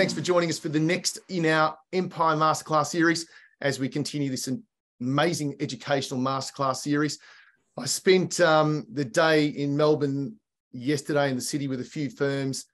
thanks for joining us for the next in our Empire Masterclass series as we continue this amazing educational masterclass series. I spent um, the day in Melbourne yesterday in the city with a few firms.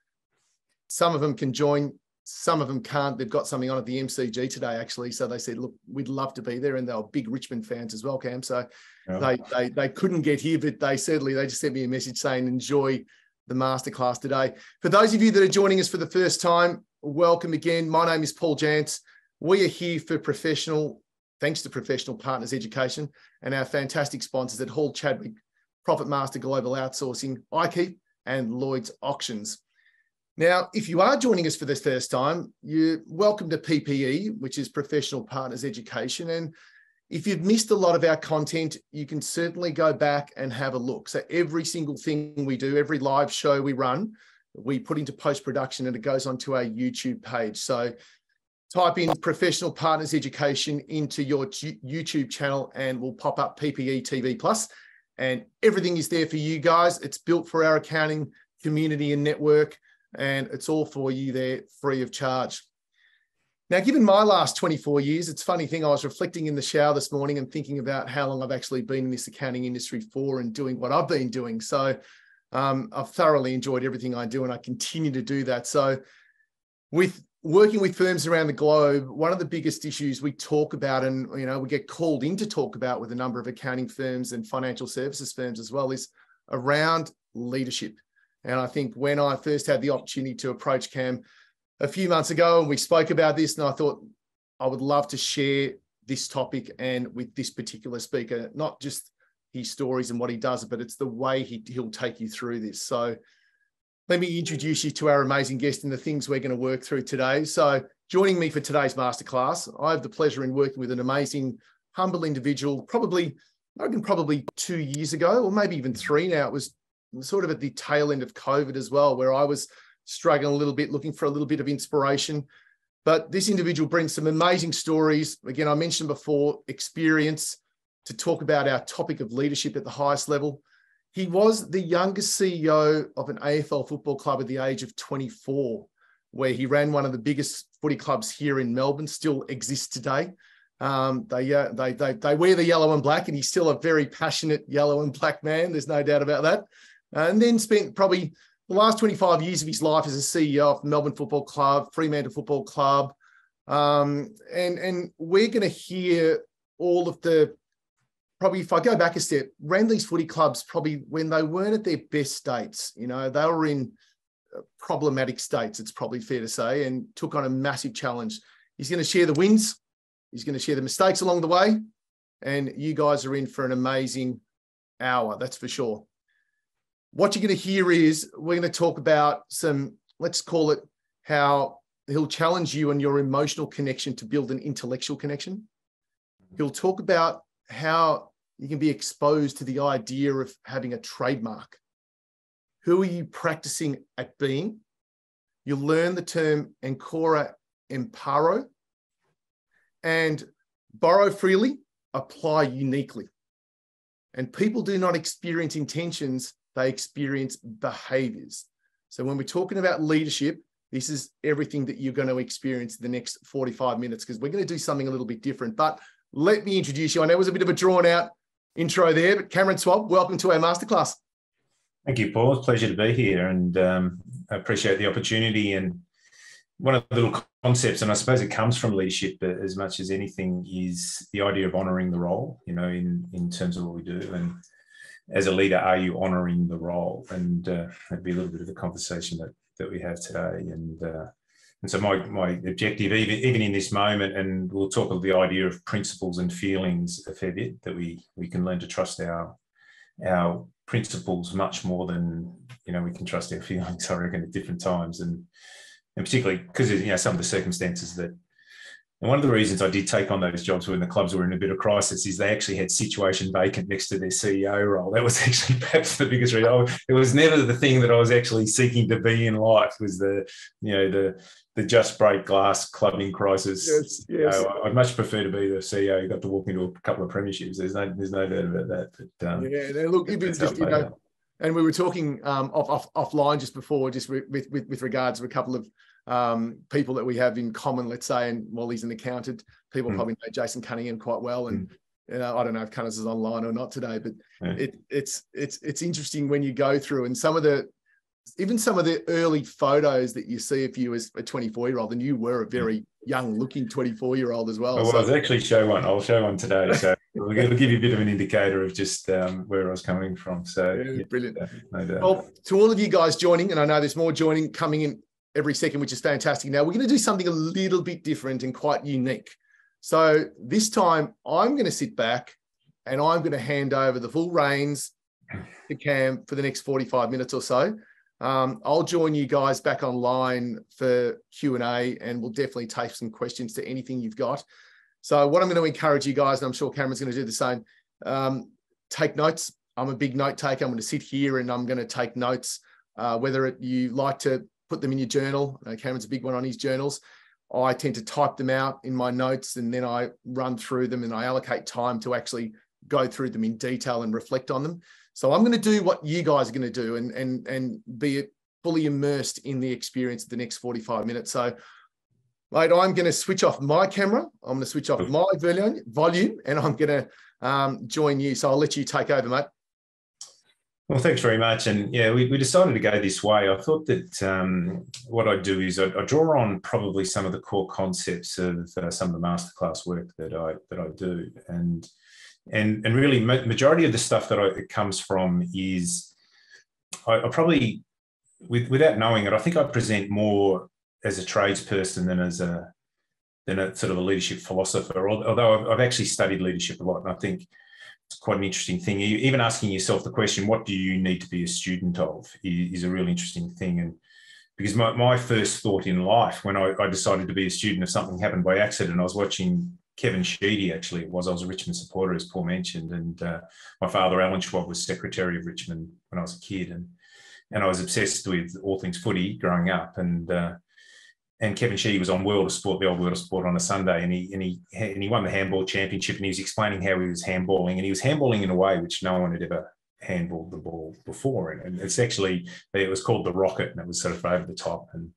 Some of them can join, some of them can't. They've got something on at the MCG today, actually. So they said, look, we'd love to be there. And they were big Richmond fans as well, Cam. So yeah. they, they, they couldn't get here, but they certainly, they just sent me a message saying, enjoy the masterclass today. For those of you that are joining us for the first time, welcome again. My name is Paul Jantz. We are here for professional, thanks to Professional Partners Education and our fantastic sponsors at Hall Chadwick, Profit Master Global Outsourcing, iKeep, and Lloyd's Auctions. Now, if you are joining us for the first time, you're welcome to PPE, which is Professional Partners Education. And if you've missed a lot of our content, you can certainly go back and have a look. So every single thing we do, every live show we run, we put into post production and it goes onto our YouTube page. So type in professional partners education into your YouTube channel and we'll pop up PPE TV Plus and everything is there for you guys. It's built for our accounting community and network and it's all for you there free of charge. Now, given my last 24 years, it's funny thing, I was reflecting in the shower this morning and thinking about how long I've actually been in this accounting industry for and doing what I've been doing. So um, I've thoroughly enjoyed everything I do and I continue to do that. So with working with firms around the globe, one of the biggest issues we talk about and you know we get called in to talk about with a number of accounting firms and financial services firms as well is around leadership. And I think when I first had the opportunity to approach Cam a few months ago and we spoke about this and I thought I would love to share this topic and with this particular speaker, not just his stories and what he does, but it's the way he, he'll take you through this. So let me introduce you to our amazing guest and the things we're going to work through today. So joining me for today's masterclass, I have the pleasure in working with an amazing, humble individual, probably, I reckon probably two years ago, or maybe even three now. It was sort of at the tail end of COVID as well, where I was struggling a little bit, looking for a little bit of inspiration. But this individual brings some amazing stories. Again, I mentioned before experience to talk about our topic of leadership at the highest level. He was the youngest CEO of an AFL football club at the age of 24, where he ran one of the biggest footy clubs here in Melbourne, still exists today. Um, they, uh, they, they, they wear the yellow and black, and he's still a very passionate yellow and black man. There's no doubt about that. and then spent probably the last 25 years of his life as a CEO of Melbourne Football Club, Fremantle Football Club. Um, and, and we're going to hear all of the, probably if I go back a step, ran these footy clubs probably when they weren't at their best states. You know, they were in uh, problematic states, it's probably fair to say, and took on a massive challenge. He's going to share the wins, he's going to share the mistakes along the way. And you guys are in for an amazing hour, that's for sure what you're going to hear is we're going to talk about some, let's call it how he'll challenge you and your emotional connection to build an intellectual connection. He'll talk about how you can be exposed to the idea of having a trademark. Who are you practicing at being? You'll learn the term Ancora Imparo and borrow freely, apply uniquely. And people do not experience intentions they experience behaviors. So when we're talking about leadership, this is everything that you're going to experience the next 45 minutes because we're going to do something a little bit different. But let me introduce you. I know it was a bit of a drawn out intro there, but Cameron Schwab, welcome to our masterclass. Thank you, Paul. It's a pleasure to be here and um, I appreciate the opportunity. And one of the little concepts, and I suppose it comes from leadership as much as anything, is the idea of honoring the role, you know, in, in terms of what we do. And as a leader, are you honouring the role? And uh, that'd be a little bit of the conversation that that we have today. And uh, and so my my objective, even even in this moment, and we'll talk of the idea of principles and feelings a fair bit that we we can learn to trust our our principles much more than you know we can trust our feelings. I reckon at different times, and and particularly because you know some of the circumstances that and one of the reasons I did take on those jobs when the clubs were in a bit of crisis is they actually had situation vacant next to their CEO role. That was actually perhaps the biggest reason. It was never the thing that I was actually seeking to be in life. Was the you know the the just break glass clubbing crisis. Yes, yes. You know, I'd much prefer to be the CEO who got to walk into a couple of premierships. There's no there's no doubt about that. But um, yeah, look, even just you know. Out. And we were talking um, off, off offline just before, just with, with with regards to a couple of um, people that we have in common, let's say, and Wally's an accountant, people mm. probably know Jason Cunningham quite well. And, mm. you know, I don't know if Cunners is online or not today, but yeah. it, it's, it's, it's interesting when you go through and some of the, even some of the early photos that you see of you as a 24 year old, and you were a very young looking 24 year old as well. well so. I'll actually show one. I'll show one today. So it'll give you a bit of an indicator of just um, where I was coming from. So yeah, yeah, brilliant. No well, to all of you guys joining, and I know there's more joining coming in every second, which is fantastic. Now we're going to do something a little bit different and quite unique. So this time I'm going to sit back and I'm going to hand over the full reins to Cam for the next 45 minutes or so. Um, I'll join you guys back online for Q&A and we'll definitely take some questions to anything you've got. So what I'm going to encourage you guys, and I'm sure Cameron's going to do the same, um, take notes. I'm a big note taker. I'm going to sit here and I'm going to take notes, uh, whether it, you like to put them in your journal. Uh, Cameron's a big one on his journals. I tend to type them out in my notes and then I run through them and I allocate time to actually go through them in detail and reflect on them. So I'm going to do what you guys are going to do and and and be fully immersed in the experience of the next 45 minutes. So, mate, I'm going to switch off my camera. I'm going to switch off my volume, volume, and I'm going to um, join you. So I'll let you take over, mate. Well, thanks very much. And yeah, we, we decided to go this way. I thought that um, what I do is I, I, draw on probably some of the core concepts of uh, some of the masterclass work that I that I do, and and and really majority of the stuff that I, it comes from is I, I probably with, without knowing it I think I present more as a tradesperson than as a than a sort of a leadership philosopher. Although I've, I've actually studied leadership a lot and I think it's quite an interesting thing. Even asking yourself the question what do you need to be a student of is, a real interesting thing. And because my, my first thought in life when I, I decided to be a student of something happened by accident I was watching Kevin Sheedy, actually, it was. I was a Richmond supporter, as Paul mentioned. And uh, my father, Alan Schwab, was secretary of Richmond when I was a kid. And, and I was obsessed with all things footy growing up. And uh, and Kevin Sheedy was on World of Sport, the old World of Sport on a Sunday, and he and he and he won the handball championship, and he was explaining how he was handballing, and he was handballing in a way which no one had ever handballed the ball before, and it's actually it was called the rocket, and it was sort of over the top, and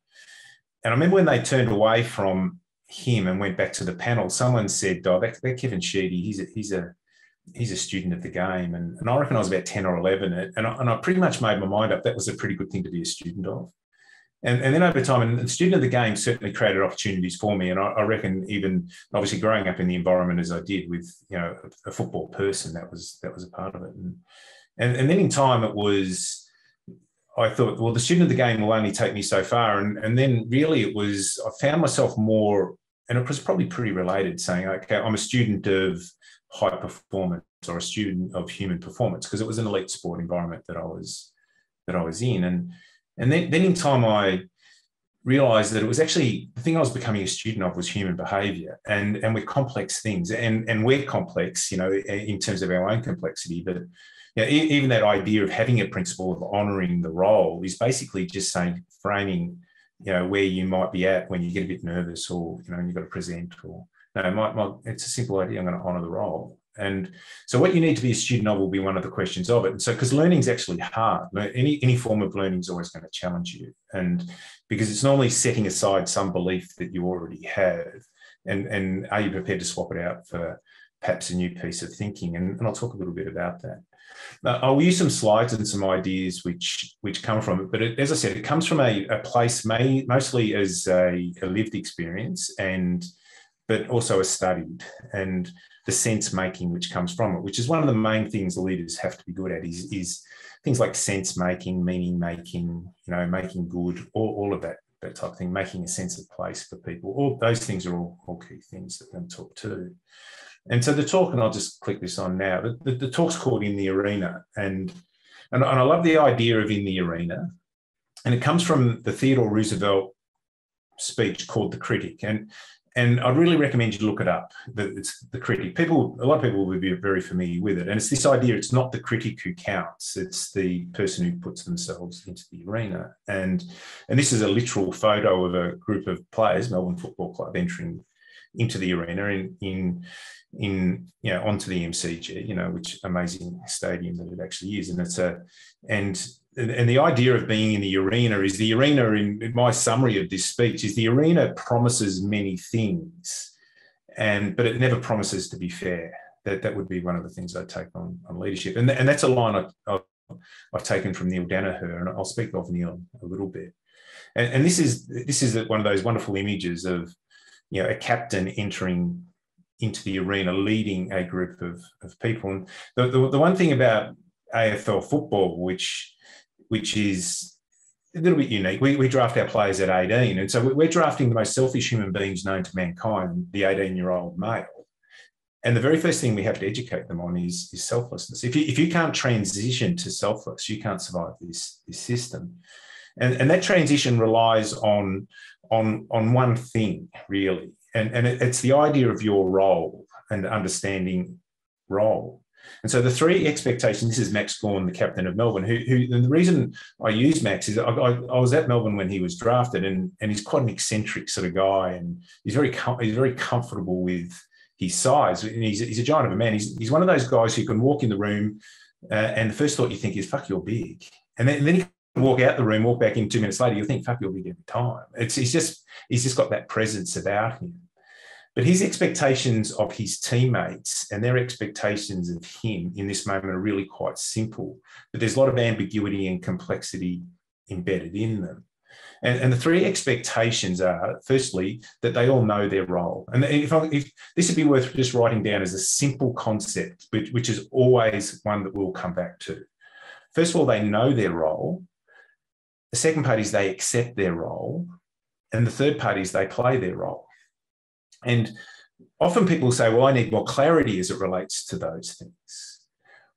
and I remember when they turned away from him and went back to the panel, someone said, "Oh, that, that Kevin Sheedy, he's a, he's a he's a student of the game," and, and I reckon I was about ten or eleven, and I, and I pretty much made my mind up that was a pretty good thing to be a student of. And, and then over time, and the student of the game certainly created opportunities for me. And I, I, reckon even obviously growing up in the environment as I did with you know a, a football person, that was that was a part of it. And, and and then in time, it was I thought, well, the student of the game will only take me so far. And, and then really it was, I found myself more, and it was probably pretty related, saying, okay, I'm a student of high performance or a student of human performance, because it was an elite sport environment that I was that I was in. And and then, then in time I realized that it was actually the thing I was becoming a student of was human behavior and, and with complex things. And, and we're complex, you know, in terms of our own complexity, but even that idea of having a principle of honoring the role is basically just saying framing you know where you might be at when you get a bit nervous or you know you've got to present or no my, my, it's a simple idea i'm going to honor the role. And so what you need to be a student of will be one of the questions of it. And so because learning is actually hard. Any any form of learning is always going to challenge you. And because it's normally setting aside some belief that you already have and and are you prepared to swap it out for perhaps a new piece of thinking? And, and i'll talk a little bit about that uh, I'll use some slides and some ideas which which come from it, but it, as I said, it comes from a, a place may, mostly as a, a, lived experience and but also a studied and the sense making which comes from it, which is one of the main things leaders have to be good at is, is things like sense making, meaning making, you know, making good, all, all of that that type of thing, making a sense of place for people. All those things are all, all key things that we talk to. And so the talk, and I'll just click this on now, the, the, the talk's called In the Arena. And, and, and I love the idea of In the Arena. And it comes from the Theodore Roosevelt speech called The Critic. And, and I'd really recommend you look it up. It's the critic. People, a lot of people will be very familiar with it. And it's this idea: it's not the critic who counts; it's the person who puts themselves into the arena. And and this is a literal photo of a group of players, Melbourne Football Club, entering into the arena in in in you know onto the MCG, you know, which amazing stadium that it actually is, and it's a and and the idea of being in the arena is the arena in my summary of this speech is the arena promises many things. And but it never promises to be fair. That that would be one of the things i take on, on leadership. And, and that's a line I, have taken from Neale Daniher and i'll speak of Neale a little bit. And, and this is this is one of those wonderful images of you know a captain entering into the arena leading a group of, of people and the, the, the one thing about afl football which which is a little bit unique. We, we draft our players at 18. And so we're drafting the most selfish human beings known to mankind, the 18 year old male. And the very first thing we have to educate them on is, is selflessness. If you, if you can't transition to selfless, you can't survive this, this system. And, and that transition relies on, on, on one thing, really. And, and it, it's the idea of your role and understanding role. And so the three expectations, this is Max Gawn, the captain of Melbourne, who, who the reason I use Max is I, I, I, was at Melbourne when he was drafted and, and he's quite an eccentric sort of guy and he's very, he's very comfortable with his size. And he's, he's a giant of a man. He's, he's one of those guys who can walk in the room uh, and the first thought you think is, fuck, you're big. And then, and then he walk out the room, walk back in two minutes later, you'll think, fuck, you're big every time. It's, he's just, he's just got that presence about him. But his expectations of his teammates and their expectations of him in this moment are really quite simple. But there's a lot of ambiguity and complexity embedded in them. And, and, the three expectations are firstly that they all know their role and if, I, if, this would be worth just writing down as a simple concept which, which is always one that we'll come back to first of all they know their role the second part is they accept their role and the third part is they play their role and often people say, well, I need more clarity as it relates to those things.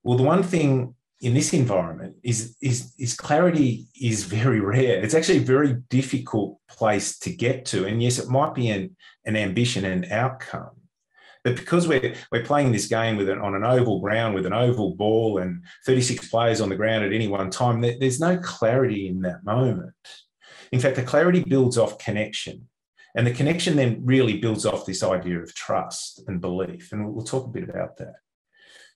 Well, the one thing in this environment is, is, is clarity is very rare. It's actually a very difficult place to get to. And yes, it might be an, an ambition and outcome. But because we're, we're playing this game with an, on an oval ground with an oval ball and 36 players on the ground at any one time, there, there's no clarity in that moment. In fact, the clarity builds off connection. And the connection then really builds off this idea of trust and belief. And we'll talk a bit about that.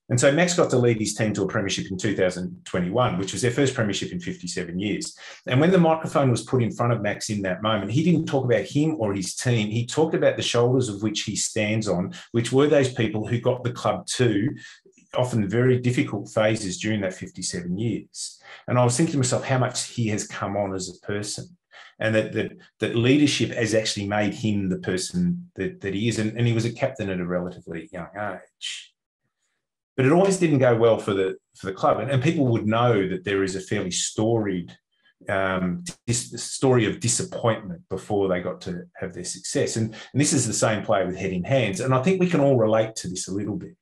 And so Max got to lead his team to a premiership in 2021, which was their first premiership in 57 years. And when the microphone was put in front of Max in that moment, he didn't talk about him or his team. He talked about the shoulders of which he stands on, which were those people who got the club to often very difficult phases during that 57 years. And I was thinking to myself how much he has come on as a person and that that, that leadership has actually made him the person that, that he is. And, and he was a captain at a relatively young age. But it always didn't go well for the for the club, and, and people would know that there is a fairly storied um, story of disappointment before they got to have their success. And, and this is the same play with head in hands. And I think we can all relate to this a little bit.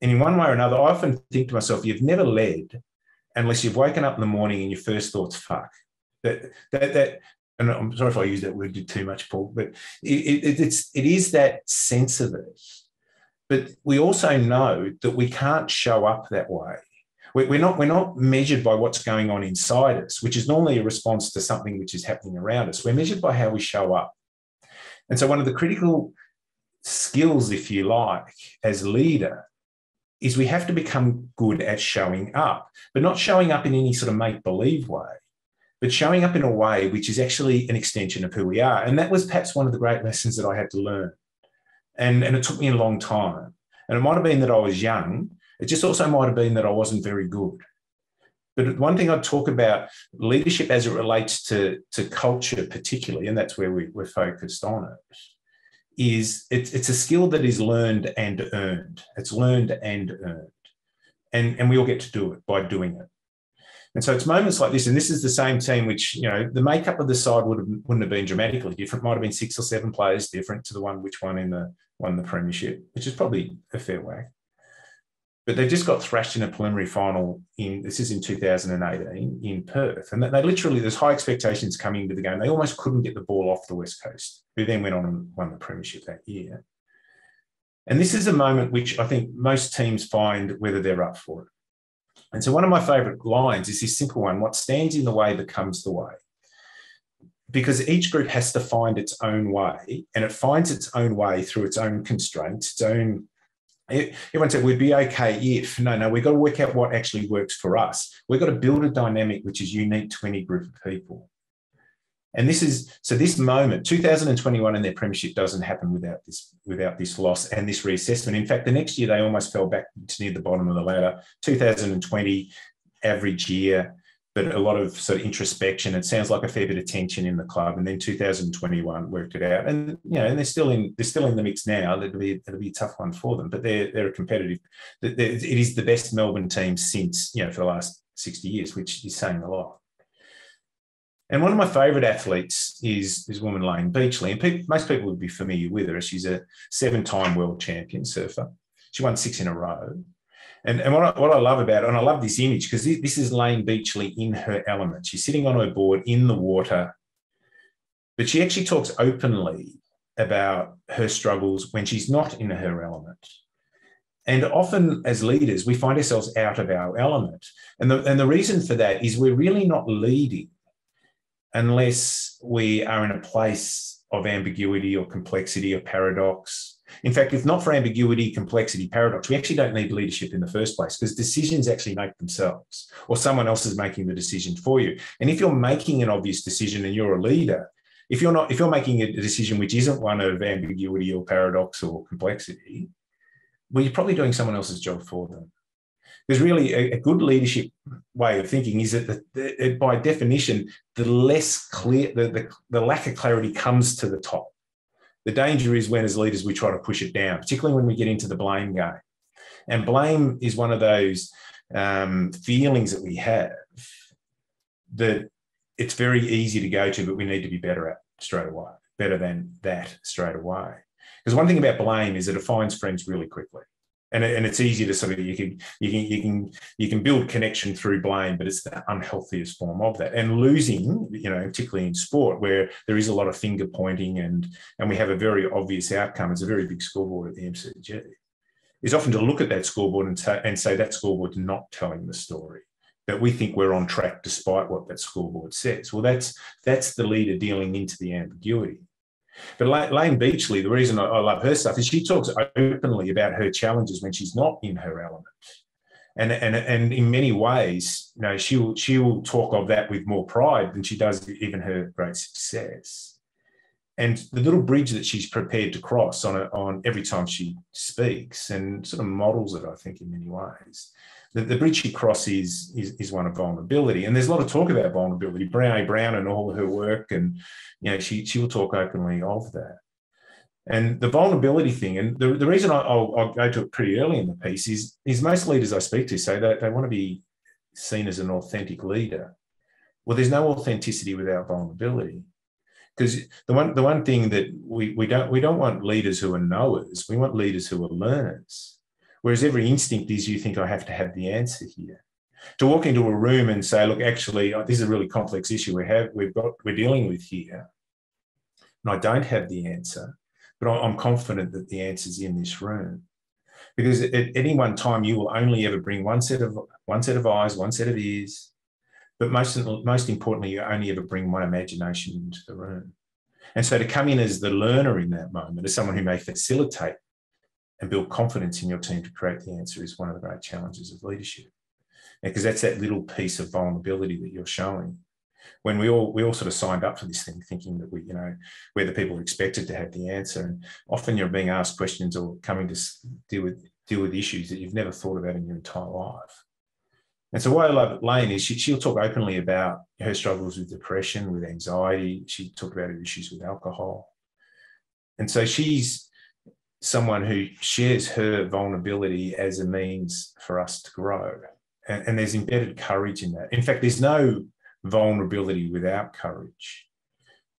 And in one way or another, I often think to myself, you've never led unless you've woken up in the morning and your first thought's fuck that that that and I'm sorry if I use that word too much, Paul, but it, it, it's it is that sense of it. But we also know that we can't show up that way. We're not we're not measured by what's going on inside us, which is normally a response to something which is happening around us. We're measured by how we show up. And so one of the critical skills, if you like, as leader, is we have to become good at showing up, but not showing up in any sort of make believe way but showing up in a way which is actually an extension of who we are. And that was perhaps one of the great lessons that I had to learn. And, and it took me a long time. And it might have been that I was young. It just also might have been that I wasn't very good. But one thing I talk about leadership as it relates to, to culture, particularly, and that's where we, we're focused on it, is it's, it's a skill that is learned and earned. It's learned and earned. And, and we all get to do it by doing it. And so it's moments like this, and this is the same team, which you know the makeup of the side would have, wouldn't have been dramatically different. Might have been six or seven players different to the one which won in the won the premiership, which is probably a fair whack. But they just got thrashed in a preliminary final in this is in 2018 in Perth, and they literally there's high expectations coming into the game. They almost couldn't get the ball off the West Coast, who then went on and won the premiership that year. And this is a moment which I think most teams find whether they're up for it. And so one of my favorite lines is this simple one what stands in the way becomes the way. because each group has to find its own way and it finds its own way through its own constraints, its own. Everyone said we'd be okay if. No, no, we've got to work out what actually works for us. We've got to build a dynamic which is unique to any group of people. And this is so this moment, 2021 and their premiership doesn't happen without this, without this loss and this reassessment. In fact, the next year they almost fell back to near the bottom of the ladder. 2020 average year, but a lot of sort of introspection. It sounds like a fair bit of tension in the club. And then 2021 worked it out, and you know, and they're still in they're still in the mix now. That'll be it'll be a tough one for them, but they're they're a competitive. It is the best Melbourne team since you know for the last 60 years, which is saying a lot. And one of my favourite athletes is is woman Layne Beachley, and most people would be familiar with her. She's a seven-time world champion surfer. She won six in a row. And, and what, I, what I love about it, and I love this image because this is Layne Beachley in her element. She's sitting on her board in the water, but she actually talks openly about her struggles when she's not in her element. And often, as leaders, we find ourselves out of our element. And the, and the reason for that is we're really not leading unless we are in a place of ambiguity or complexity or paradox in fact, if not for ambiguity, complexity, paradox, we actually don't need leadership in the first place because decisions actually make themselves or someone else is making the decision for you. And if you're making an obvious decision and you're a leader, if you're not, if you're making a decision which isn't one of ambiguity or paradox or complexity, well, you're probably doing someone else's job for them. There's really a, a good leadership way of thinking is that the, the, by definition, the less clear, the, the, the lack of clarity comes to the top the danger is when, as leaders, we try to push it down, particularly when we get into the blame game. And blame is one of those um, feelings that we have that it's very easy to go to, but we need to be better at straight away, better than that straight away. Because one thing about blame is it finds friends really quickly and, and it's easy to sort of you can you can you can you can build connection through blame but it's the unhealthiest form of that. And losing you know particularly in sport where there is a lot of finger pointing and and we have a very obvious outcome it's a very big scoreboard at the mcg is often to look at that scoreboard and, t- and say that scoreboard's not telling the story that we think we're on track despite what that scoreboard says. Well that's that's the leader dealing into the ambiguity but Layne Beachley, the reason I love her stuff is she talks openly about her challenges when she's not in her element. And, and, and in many ways, you know, she will, she will talk of that with more pride than she does even her great success. And the little bridge that she's prepared to cross on, a, on every time she speaks and sort of models it, I think, in many ways. The, the bridge she crosses is, is, is one of vulnerability. And there's a lot of talk about vulnerability. Brené Brown and all her work and you know, she, she will talk openly of that. And the vulnerability thing, and the, the reason I, will I'll go to it pretty early in the piece is, is most leaders I speak to say that they want to be seen as an authentic leader. Well, there's no authenticity without vulnerability. Because the one, the one thing that we, we don't we don't want leaders who are knowers, we want leaders who are learners. Whereas every instinct is you think I have to have the answer here to walk into a room and say, look, actually, uh, this is a really complex issue we have, we've got, we're dealing with here. And I don't have the answer, but I'm confident that the answer is in this room. Because at any one time, you will only ever bring one set of one set of eyes, one set of ears, but most most importantly, you only ever bring one imagination into the room. And so to come in as the learner in that moment, as someone who may facilitate and build confidence in your team to create the answer is one of the great challenges of leadership. Because that's that little piece of vulnerability that you're showing. When we all we all sort of signed up for this thing thinking that we you know we're the people expected to have the answer. And often you're being asked questions or coming to deal with deal with issues that you've never thought about in your entire life and so what I love Layne is she, she'll talk openly about her struggles with depression, with anxiety. She talked about her issues with alcohol. And so she's someone who shares her vulnerability as a means for us to grow and, and there's embedded courage in that. In fact, there's no vulnerability without courage.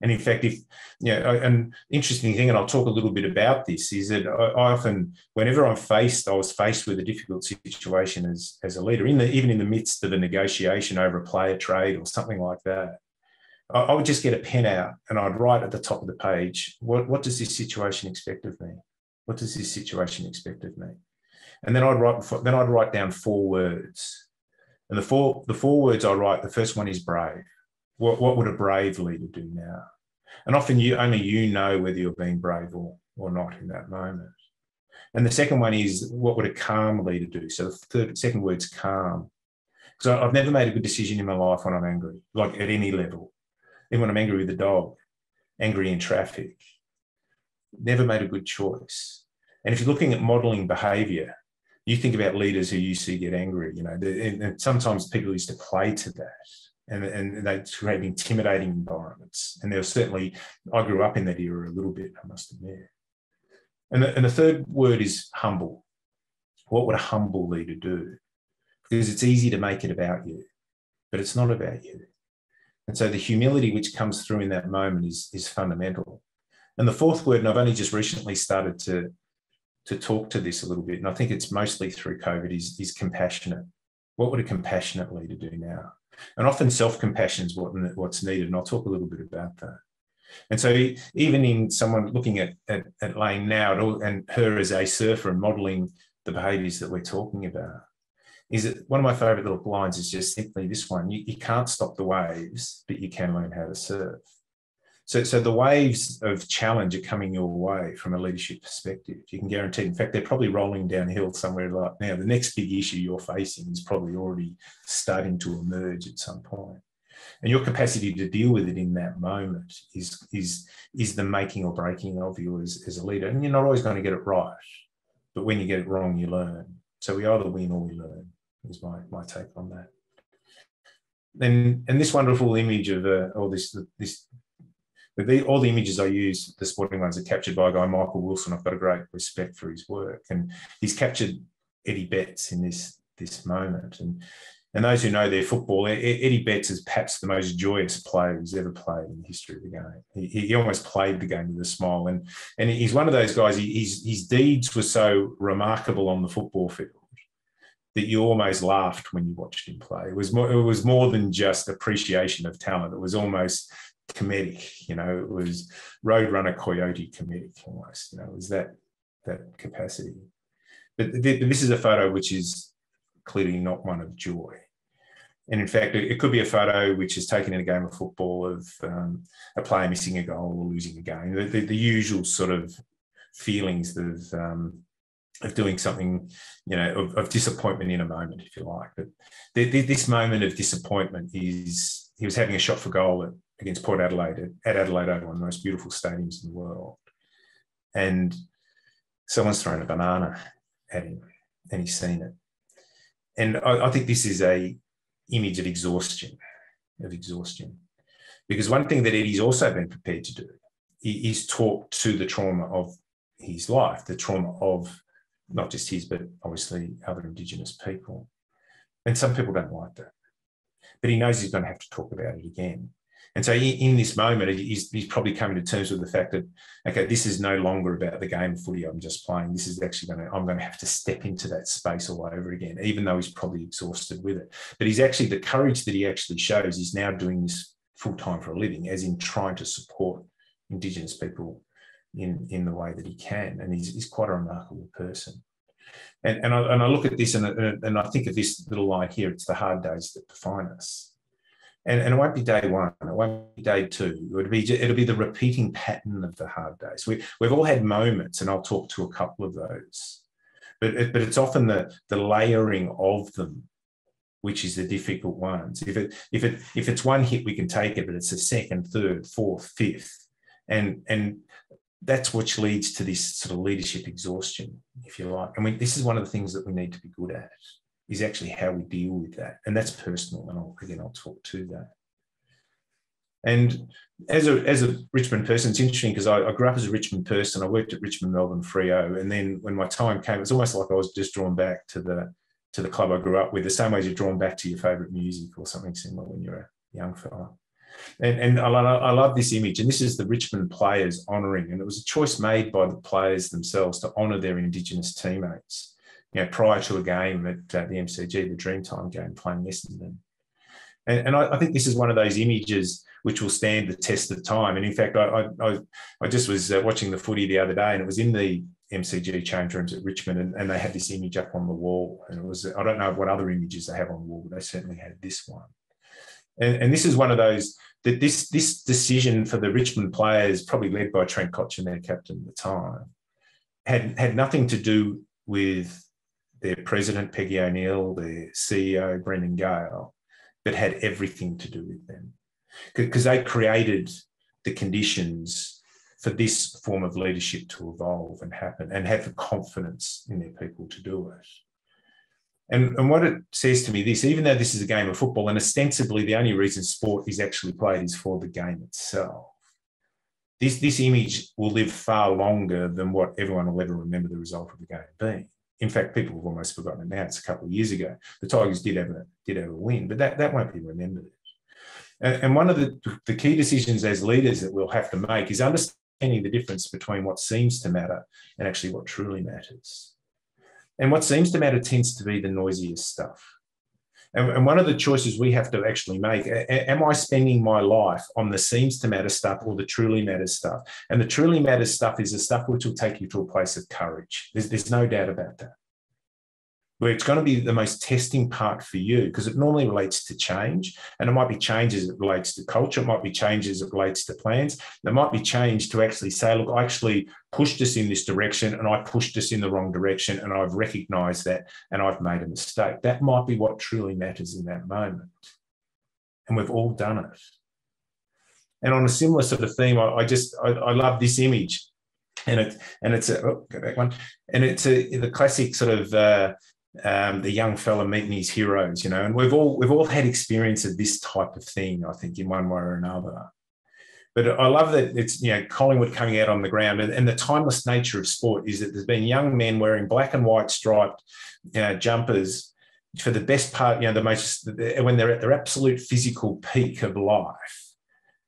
And in fact, if you know, an interesting thing, and I'll talk a little bit about this, is that I, often, whenever I'm faced, I was faced with a difficult situation as, as a leader, in the even in the midst of a negotiation over a player trade or something like that, I, I would just get a pen out and I'd write at the top of the page, what, what does this situation expect of me? What does this situation expect of me? and then I'd write then I'd write down four words. And the four the four words I write, the first one is brave. What, what would a brave leader do now? And often you only you know whether you're being brave or, or not in that moment. And the second one is what would a calm leader do? So the third, second word's calm. Because I've never made a good decision in my life when I'm angry, like at any level. Even when I'm angry with the dog, angry in traffic. Never made a good choice. And if you're looking at modeling behavior, you think about leaders who you see get angry, you know, and sometimes people used to play to that and, and they create intimidating environments. And there was certainly, I grew up in that era a little bit, I must admit. And the, and the third word is humble. What would a humble leader do? Because it's easy to make it about you, but it's not about you. And so the humility which comes through in that moment is, is fundamental. And the fourth word, and I've only just recently started to, to talk to this a little bit, and I think it's mostly through COVID, is, is compassionate. What would a compassionate leader do now? And often self-compassion is what, what's needed, and I'll talk a little bit about that. And so even in someone looking at, at, at Layne now and her as a surfer and modeling the behaviors that we're talking about, is that one of my favorite little lines is just simply this one, you, you can't stop the waves, but you can learn how to surf. So, so the waves of challenge are coming your way from a leadership perspective. You can guarantee. In fact, they're probably rolling downhill somewhere like now. The next big issue you're facing is probably already starting to emerge at some point and your capacity to deal with it in that moment is is is the making or breaking of you as, as a leader and you're not always going to get it right but when you get it wrong you learn so we either win or we learn is my my take on that and and this wonderful image of uh, all this this the, all the images I use, the sporting ones, are captured by a guy, Michael Wilson. I've got a great respect for his work, and he's captured Eddie Betts in this this moment. And and those who know their football, Eddie Betts is perhaps the most joyous player who's ever played in the history of the game. He, he almost played the game with a smile. And, and he's one of those guys, he, his deeds were so remarkable on the football field that you almost laughed when you watched him play. It was more, it was more than just appreciation of talent. It was almost comedic, you know, it was Roadrunner Coyote comedic almost, you know, it was that, that capacity. But this is a photo which is clearly not one of joy. And in fact, it, could be a photo which is taken in a game of football of um, a player missing a goal or losing a game, the, the, the usual sort of feelings of, um, of doing something, you know, of, of, disappointment in a moment, if you like. But this moment of disappointment is he was having a shot for goal at, against Port Adelaide at, Adelaide Oval, one of the most beautiful stadiums in the world. And someone's thrown a banana at him and he's seen it and I, I think this is a image of exhaustion, of exhaustion. Because one thing that Eddie's also been prepared to do is talk to the trauma of his life, the trauma of not just his, but obviously other Indigenous people. And some people don't like that. But he knows he's going to have to talk about it again. And so in this moment, he's, he's, probably coming to terms with the fact that, okay, this is no longer about the game of footy I'm just playing. This is actually going to, I'm going to have to step into that space all over again, even though he's probably exhausted with it. But he's actually, the courage that he actually shows, he's now doing this full time for a living, as in trying to support Indigenous people in, in the way that he can. And he's, he's quite a remarkable person. And, and, I, and I look at this and, and I think of this little line here it's the hard days that define us and, and it won't be day one, it won't be day two. It'll be it'll be the repeating pattern of the hard days. We we've all had moments, and I'll talk to a couple of those, but it, but it's often the the layering of them, which is the difficult ones. If it if it if it's one hit, we can take it, but it's a second, third, fourth, fifth, and and that's which leads to this sort of leadership exhaustion, if you like. And we, this is one of the things that we need to be good at is actually how we deal with that. And that's personal. And I'll, again, I'll talk to that. And as a, as a Richmond person, it's interesting because I, I, grew up as a Richmond person. I worked at Richmond, Melbourne, Freo. And then when my time came, it's almost like I was just drawn back to the, to the club I grew up with, the same way you're drawn back to your favorite music or something similar when you're a young fella. And, and I, I love this image. And this is the Richmond players honouring. And it was a choice made by the players themselves to honour their Indigenous teammates you know, prior to a game at uh, the MCG, the Dreamtime game playing Essendon. And, and I, I, think this is one of those images which will stand the test of time. And in fact, I, I, I just was uh, watching the footy the other day and it was in the MCG change rooms at Richmond and, and they had this image up on the wall. And it was, I don't know what other images they have on the wall, but they certainly had this one. And, and this is one of those that this this decision for the Richmond players, probably led by Trent Cotchin, their captain at the time, had had nothing to do with their president Peggy O'Neill, their CEO Brendan Gale, but had everything to do with them because they created the conditions for this form of leadership to evolve and happen and have the confidence in their people to do it. And, and what it says to me, this, even though this is a game of football, and ostensibly the only reason sport is actually played is for the game itself, this, this image will live far longer than what everyone will ever remember the result of the game being. In fact, people have almost forgotten it now. It's a couple of years ago. The Tigers did have a, did have a win, but that, that won't be remembered. And, and one of the, the key decisions as leaders that we'll have to make is understanding the difference between what seems to matter and actually what truly matters. And what seems to matter tends to be the noisiest stuff. And, and one of the choices we have to actually make am I spending my life on the seems to matter stuff or the truly matters stuff? And the truly matters stuff is the stuff which will take you to a place of courage. There's, there's no doubt about that where it's going to be the most testing part for you because it normally relates to change and it might be changes it relates to culture it might be changes it relates to plans. There might be change to actually say look i actually pushed us in this direction and i pushed us in the wrong direction and i've recognized that and i've made a mistake. That might be what truly matters in that moment. And we've all done it. And on a similar sort of theme i, I just I, I love this image. And it and it's a oh, go back one. And it's a the classic sort of uh, um, the young fella meeting his heroes, you know, and we've all we've all had experience of this type of thing, I think, in one way or another. But I love that it's you know Collingwood coming out on the ground, and, and the timeless nature of sport is that there's been young men wearing black and white striped you know, jumpers for the best part, you know, the most when they're at their absolute physical peak of life,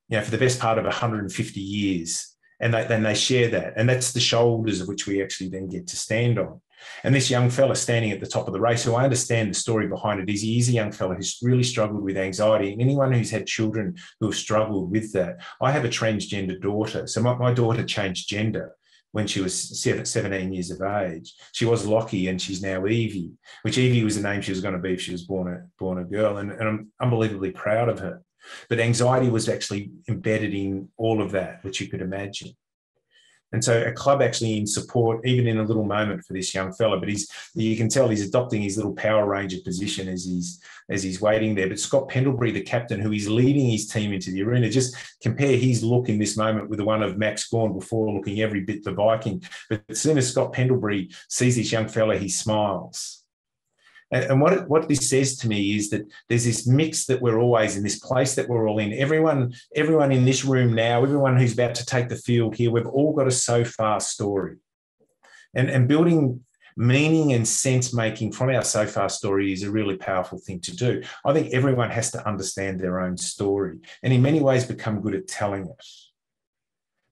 you know, for the best part of 150 years, and then they share that, and that's the shoulders of which we actually then get to stand on. And this young fella standing at the top of the race, who I understand the story behind it, is he is a young fella who's really struggled with anxiety. And anyone who's had children who have struggled with that, I have a transgender daughter. So my, my daughter changed gender when she was 17 years of age. She was Lockie and she's now Evie, which Evie was the name she was going to be if she was born a, born a girl. And, and I'm unbelievably proud of her. But anxiety was actually embedded in all of that, which you could imagine. And so a club actually in support, even in a little moment for this young fella, but he's you can tell he's adopting his little power ranger position as he's as he's waiting there. But Scott Pendlebury, the captain, who is leading his team into the arena, just compare his look in this moment with the one of Max Gawn before looking every bit the Viking. But as soon as Scott Pendlebury sees this young fella, he smiles. And what, it, what this says to me is that there's this mix that we're always in, this place that we're all in. Everyone, everyone in this room now, everyone who's about to take the field here, we've all got a so far story. And, and building meaning and sense making from our so far story is a really powerful thing to do. I think everyone has to understand their own story and in many ways become good at telling it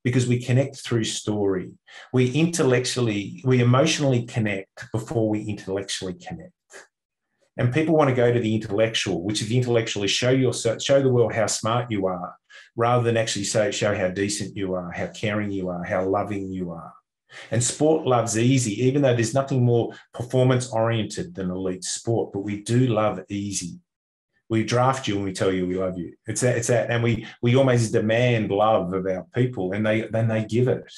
because we connect through story. We intellectually, we emotionally connect before we intellectually connect. And people want to go to the intellectual, which is the intellectual is show your show the world how smart you are, rather than actually say, show how decent you are, how caring you are, how loving you are. And sport loves easy, even though there's nothing more performance oriented than elite sport, but we do love easy. We draft you and we tell you we love you. It's that, it's that, and we we almost demand love of our people, and they then they give it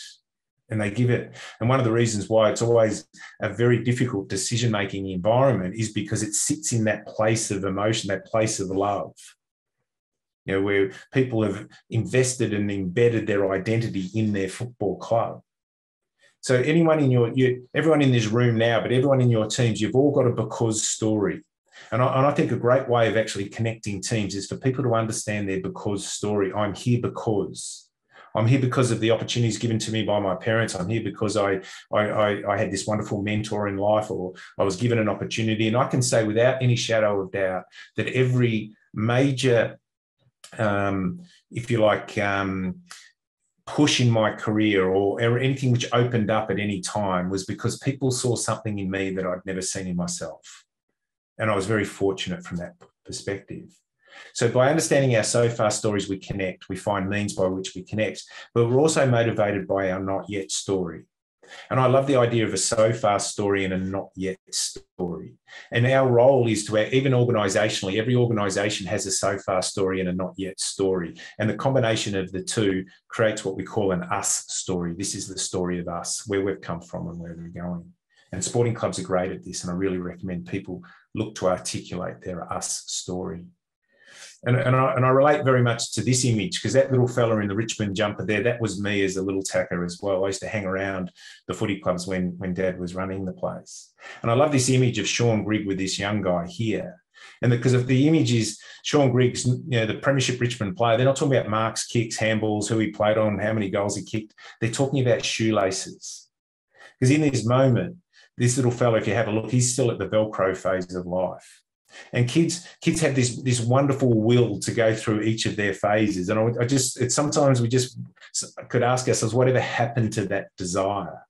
and they give it. And one of the reasons why it's always a very difficult decision making environment is because it sits in that place of emotion, that place of love. You know, where people have invested and embedded their identity in their football club. So anyone in your, you, everyone in this room now, but everyone in your teams, you've all got a because story. And I, and I, think a great way of actually connecting teams is for people to understand their because story. I'm here because. I'm here because of the opportunities given to me by my parents. I'm here because I, I, I, had this wonderful mentor in life, or I was given an opportunity. And I can say without any shadow of doubt that every major, um, if you like, um, push in my career or anything which opened up at any time was because people saw something in me that I'd never seen in myself. And I was very fortunate from that perspective. So by understanding our so far stories, we connect, we find means by which we connect, but we're also motivated by our not yet story. And I love the idea of a so far story and a not yet story. And our role is to, even organizationally, every organization has a so far story and a not yet story. And the combination of the two creates what we call an us story. This is the story of us, where we've come from and where we're going. And sporting clubs are great at this. And I really recommend people look to articulate their us story. And, and, I, and I relate very much to this image because that little fella in the Richmond jumper there, that was me as a little tacker as well. I used to hang around the footy clubs when, when dad was running the place. And I love this image of Shaun Grigg with this young guy here. And because of the image is Shaun Grigg's, you know, the Premiership Richmond player, they're not talking about marks, kicks, handballs, who he played on, how many goals he kicked. They're talking about shoelaces. Because in this moment, this little fellow, if you have a look, he's still at the Velcro phase of life. And kids, kids have this this wonderful will to go through each of their phases. And I, I just, it's sometimes we just could ask ourselves, whatever happened to that desire?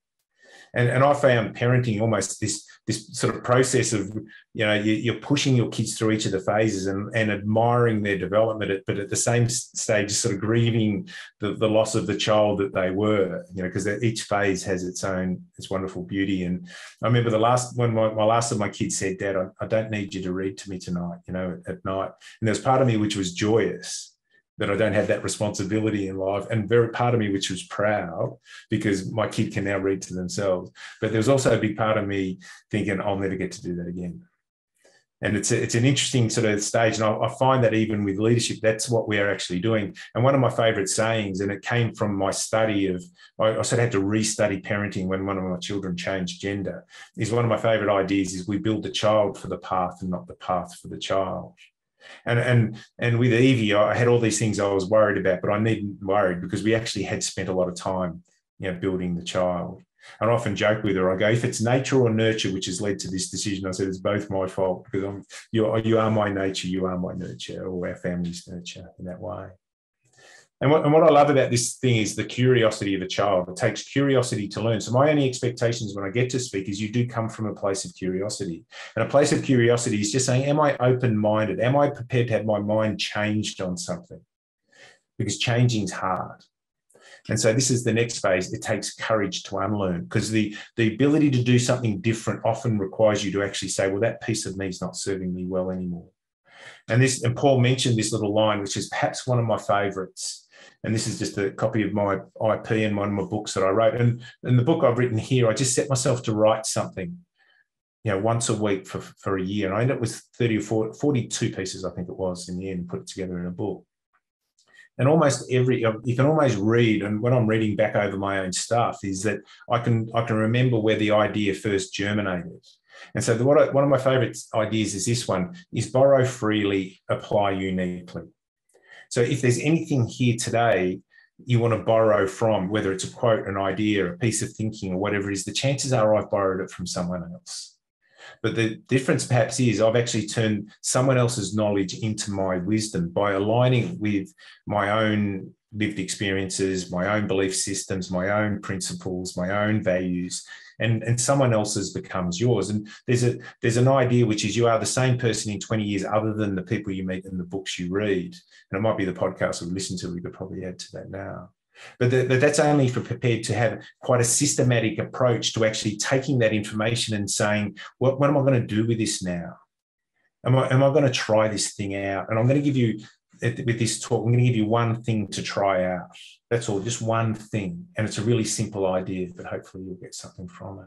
And, and I found parenting almost this this sort of process of you know you, are pushing your kids through each of the phases and, and admiring their development but at the same stage sort of grieving the, the loss of the child that they were you know because each phase has its own its wonderful beauty. And i remember the last when my, my last of my kids said dad I, I don't need you to read to me tonight you know at, at night. And there was part of me which was joyous that I don't have that responsibility in life, and very part of me which was proud because my kid can now read to themselves. But there was also a big part of me thinking I'll never get to do that again. And it's a, it's an interesting sort of stage, and I, I find that even with leadership, that's what we are actually doing. And one of my favourite sayings, and it came from my study of, I, I sort of had to restudy parenting when one of my children changed gender. Is one of my favourite ideas is we build the child for the path and not the path for the child. And and and with Evie, I had all these things I was worried about, but I needn't worry because we actually had spent a lot of time, you know, building the child. And I often joke with her. I go, if it's nature or nurture which has led to this decision, I said it's both my fault because I'm you you are my nature, you are my nurture, or our family's nurture in that way. And what, and what I love about this thing is the curiosity of a child. It takes curiosity to learn. So my only expectations when I get to speak is you do come from a place of curiosity. And a place of curiosity is just saying, am I open-minded? Am I prepared to have my mind changed on something? Because changing is hard. And so this is the next phase. It takes courage to unlearn because the, the ability to do something different often requires you to actually say, well, that piece of me is not serving me well anymore. And this, and Paul mentioned this little line, which is perhaps one of my favorites and this is just a copy of my IP and one of my books that I wrote. And in the book I've written here, I just set myself to write something, you know, once a week for, for a year. And I ended up with 30 or 40, 42 pieces, I think it was in the end, put it together in a book. And almost every uh, you can almost read, and when I'm reading back over my own stuff, is that I can I can remember where the idea first germinated. And so the, what I, one of my favorite ideas is this one: is borrow freely, apply uniquely. So if there's anything here today you want to borrow from, whether it's a quote, an idea, a piece of thinking, or whatever it is, the chances are I've borrowed it from someone else. But the difference perhaps is I've actually turned someone else's knowledge into my wisdom by aligning with my own lived experiences, my own belief systems, my own principles, my own values, and, and someone else's becomes yours. And there's a there's an idea which is you are the same person in 20 years, other than the people you meet and the books you read. And it might be the podcast we've listened to. We could probably add to that now. But, the, but that's only for prepared to have quite a systematic approach to actually taking that information and saying, what, what am I going to do with this now? Am I, am I going to try this thing out? And I'm going to give you with this talk, I'm going to give you one thing to try out. That's all, just one thing. And it's a really simple idea, but hopefully you'll get something from it.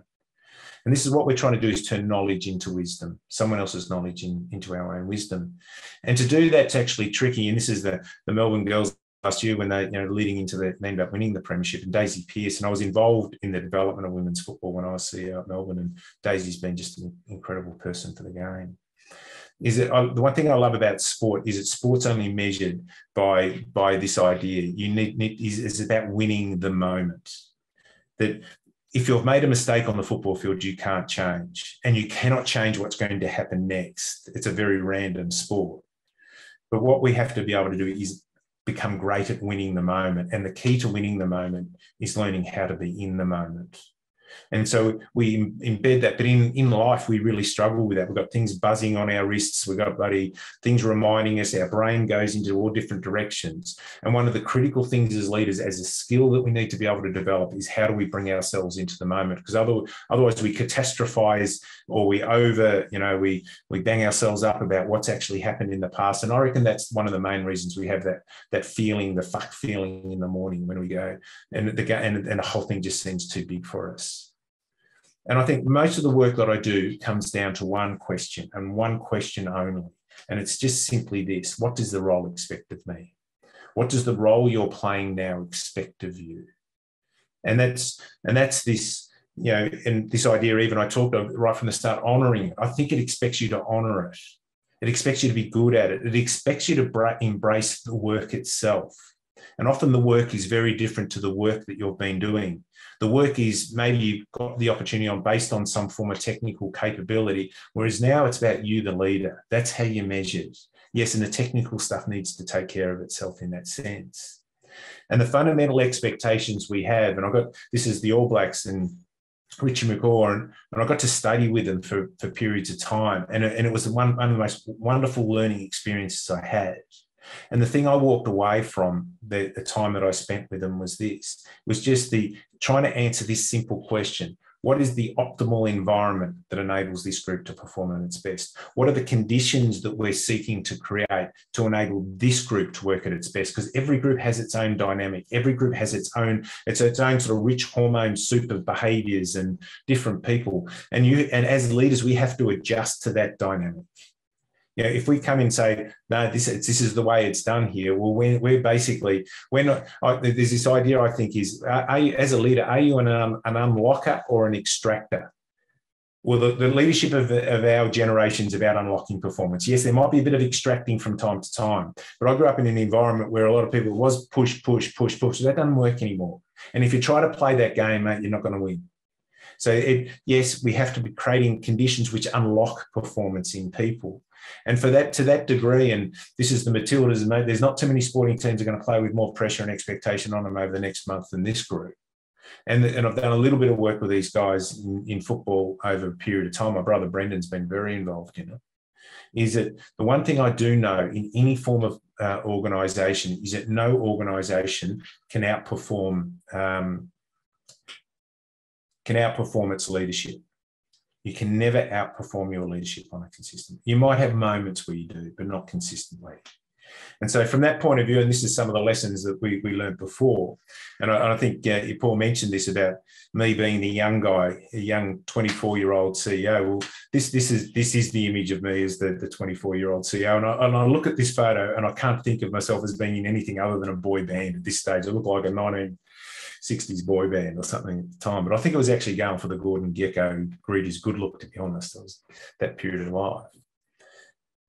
And this is what we're trying to do is turn knowledge into wisdom, someone else's knowledge in, into our own wisdom. And to do that's actually tricky. And this is the, the Melbourne girls last year when they, you know, leading into the, they ended up winning the premiership and Daisy Pearce. And I was involved in the development of women's football when I was CEO at Melbourne. And Daisy's been just an incredible person for the game is it the one thing I love about sport is that sport's only measured by by this idea. You need, need is, is about winning the moment. That if you've made a mistake on the football field, you can't change, and you cannot change what's going to happen next. It's a very random sport. But what we have to be able to do is become great at winning the moment. And the key to winning the moment is learning how to be in the moment. And so we embed that. But in, in life, we really struggle with that. We've got things buzzing on our wrists. We've got bloody things reminding us. Our brain goes into all different directions. And one of the critical things as leaders, as a skill that we need to be able to develop, is how do we bring ourselves into the moment? Because otherwise, otherwise we catastrophize or we over, you know, we we bang ourselves up about what's actually happened in the past. And I reckon that's one of the main reasons we have that that feeling, the fuck feeling in the morning when we go, and the and, and the whole thing just seems too big for us. And I think most of the work that I do comes down to one question and one question only. And it's just simply this what does the role expect of me? What does the role you're playing now expect of you? And that's and that's this, you know, and this idea, even I talked of right from the start, honoring it. I think it expects you to honor it. It expects you to be good at it. It expects you to embrace the work itself. And often the work is very different to the work that you've been doing. The work is maybe you've got the opportunity on based on some form of technical capability, whereas now it's about you, the leader. That's how you measure. Yes, and the technical stuff needs to take care of itself in that sense. And the fundamental expectations we have, and I got this is the All Blacks and Richie McCaw, and, and I got to study with them for, for periods of time. And, and it was one, one of the most wonderful learning experiences I had. And the thing I walked away from the, the time that I spent with them was this was just the trying to answer this simple question. What is the optimal environment that enables this group to perform at its best? What are the conditions that we're seeking to create to enable this group to work at its best? Because every group has its own dynamic. Every group has its own, it's its own sort of rich hormone soup of behaviors and different people. And you and as leaders, we have to adjust to that dynamic you know, if we come and say, no, this, this is the way it's done here, well, we're, we're basically, we're not, I, there's this idea I think is, are you, as a leader, are you an, um, an unlocker or an extractor? Well, the, the leadership of, of our generation is about unlocking performance. Yes, there might be a bit of extracting from time to time, but I grew up in an environment where a lot of people was push, push, push, push. That doesn't work anymore. And if you try to play that game, mate, you're not going to win. So, it, yes, we have to be creating conditions which unlock performance in people. And for that, to that degree, and this is the Matildas, and there's not too many sporting teams are going to play with more pressure and expectation on them over the next month than this group. And, and I've done a little bit of work with these guys in, in football over a period of time. My brother Brendan's been very involved in it. Is that the one thing I do know in any form of uh, organisation is that no organisation can outperform um, can outperform its leadership. You can never outperform your leadership on a consistent. You might have moments where you do, but not consistently. And so, from that point of view, and this is some of the lessons that we, we learned before, and I, I think uh, Paul mentioned this about me being the young guy, a young 24 year old CEO. Well, this this is this is the image of me as the, the 24 year old CEO. And I, and I look at this photo and I can't think of myself as being in anything other than a boy band at this stage. I look like a 19 60s boy band or something at the time. But I think it was actually going for the Gordon Gekko Greedy's good look, to be honest. It was that period of life.